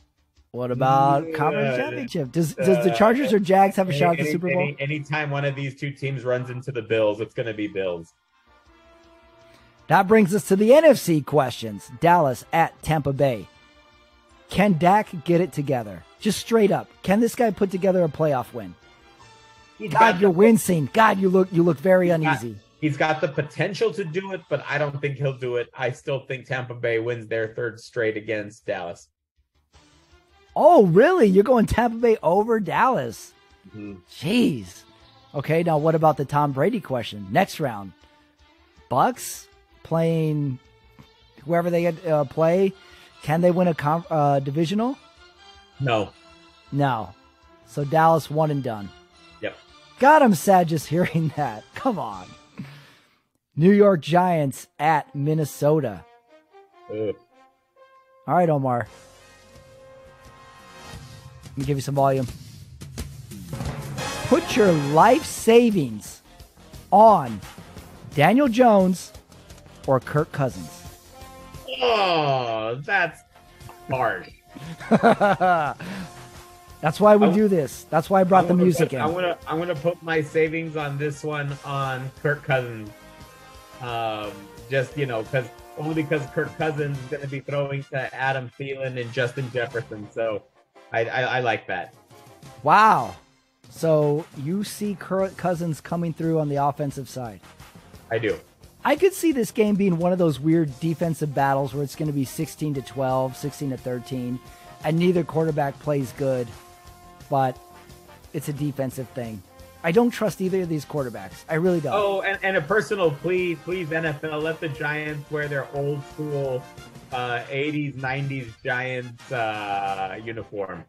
What about conference championship? Does does the uh, Chargers or Jags have a Any- shot at the any- Super Bowl? any- anytime one of these two teams runs into the Bills, it's going to be Bills. That brings us to the NFC questions. Dallas at Tampa Bay. Can Dak get it together? Just straight up. Can this guy put together a playoff win? He's God, you're the- wincing. God, you look you look very got- uneasy. He's got the potential to do it, but I don't think he'll do it. I still think Tampa Bay wins their third straight against Dallas. Oh, really? You're going Tampa Bay over Dallas? Mhm. Jeez. Okay, now what about the Tom Brady question? Next round, Bucs playing whoever they uh, play. Can they win a com- uh, divisional? No. No. So Dallas one and done. Yep. God, I'm sad just hearing that. Come on. New York Giants at Minnesota. Ugh. All right, Omar. Let me give you some volume. Put your life savings on Daniel Jones or Kirk Cousins. Oh, that's hard. That's why we I- do this. That's why I brought the I'm gonna music put- in. I'm gonna I'm gonna put my savings on this one on Kirk Cousins. Um, just you know, because only because Kirk Cousins is gonna be throwing to Adam Thielen and Justin Jefferson. So I I, I like that. Wow. So you see Kirk Cousins coming through on the offensive side. I do. I could see this game being one of those weird defensive battles where it's going to be 16 to 12, 16 to 13, and neither quarterback plays good, but it's a defensive thing. I don't trust either of these quarterbacks. I really don't. Oh, and, and a personal plea, please NFL, let the Giants wear their old school uh, 80s, 90s Giants uh, uniform.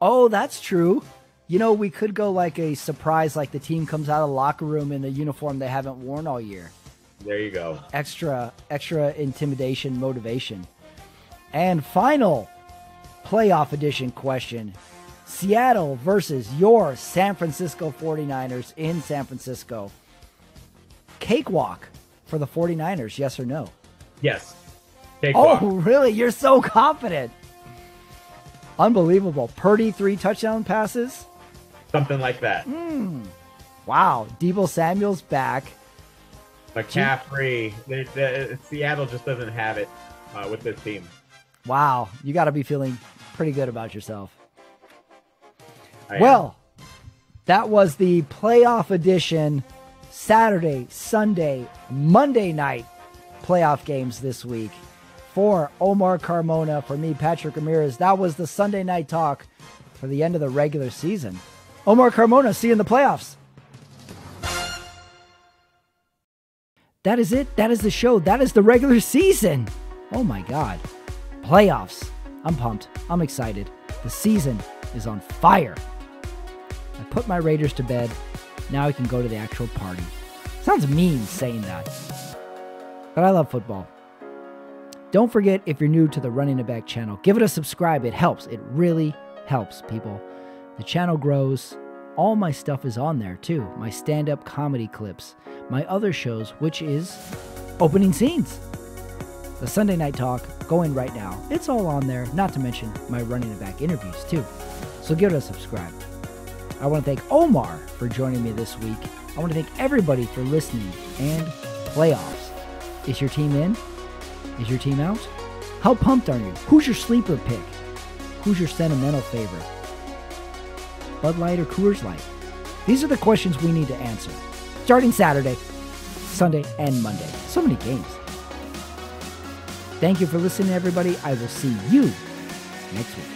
Oh, that's true. You know, we could go like a surprise, like the team comes out of the locker room in a uniform they haven't worn all year. There you go. extra extra intimidation motivation and final playoff edition question seattle versus your san francisco 49ers in san francisco cakewalk for the 49ers yes or no Yes. Oh really? You're so confident. Unbelievable. Purdy three touchdown passes? Something like that. wow. Deebo samuel's back. McCaffrey. The, the, Seattle just doesn't have it uh, with this team. wow. You got to be feeling pretty good about yourself. I am. Well, that was the playoff edition. Saturday, Sunday, Monday night playoff games this week. For Omar Carmona, for me, Patrick Ramirez, that was the Sunday night talk for the end of the regular season. Omar Carmona, see you in the playoffs. That is it. That is the show. That is the regular season. Oh my God. Playoffs. I'm pumped. I'm excited. The season is on fire. I put my Raiders to bed. Now I can go to the actual party. Sounds mean saying that. But I love football. Don't forget if you're new to the Running It Back channel, give it a subscribe. It helps. It really helps, people. The channel grows. All my stuff is on there too. My stand up comedy clips, my other shows, which is opening scenes. The Sunday Night Talk going right now. It's all on there, not to mention my Running It Back interviews too. So give it a subscribe. I want to thank Omar for joining me this week. I want to thank everybody for listening. And playoffs. Is your team in? Is your team out? How pumped are you? Who's your sleeper pick? Who's your sentimental favorite? Bud Light or Coors Light? These are the questions we need to answer. Starting Saturday, Sunday, and Monday. So many games. Thank you for listening, everybody. I will see you next week.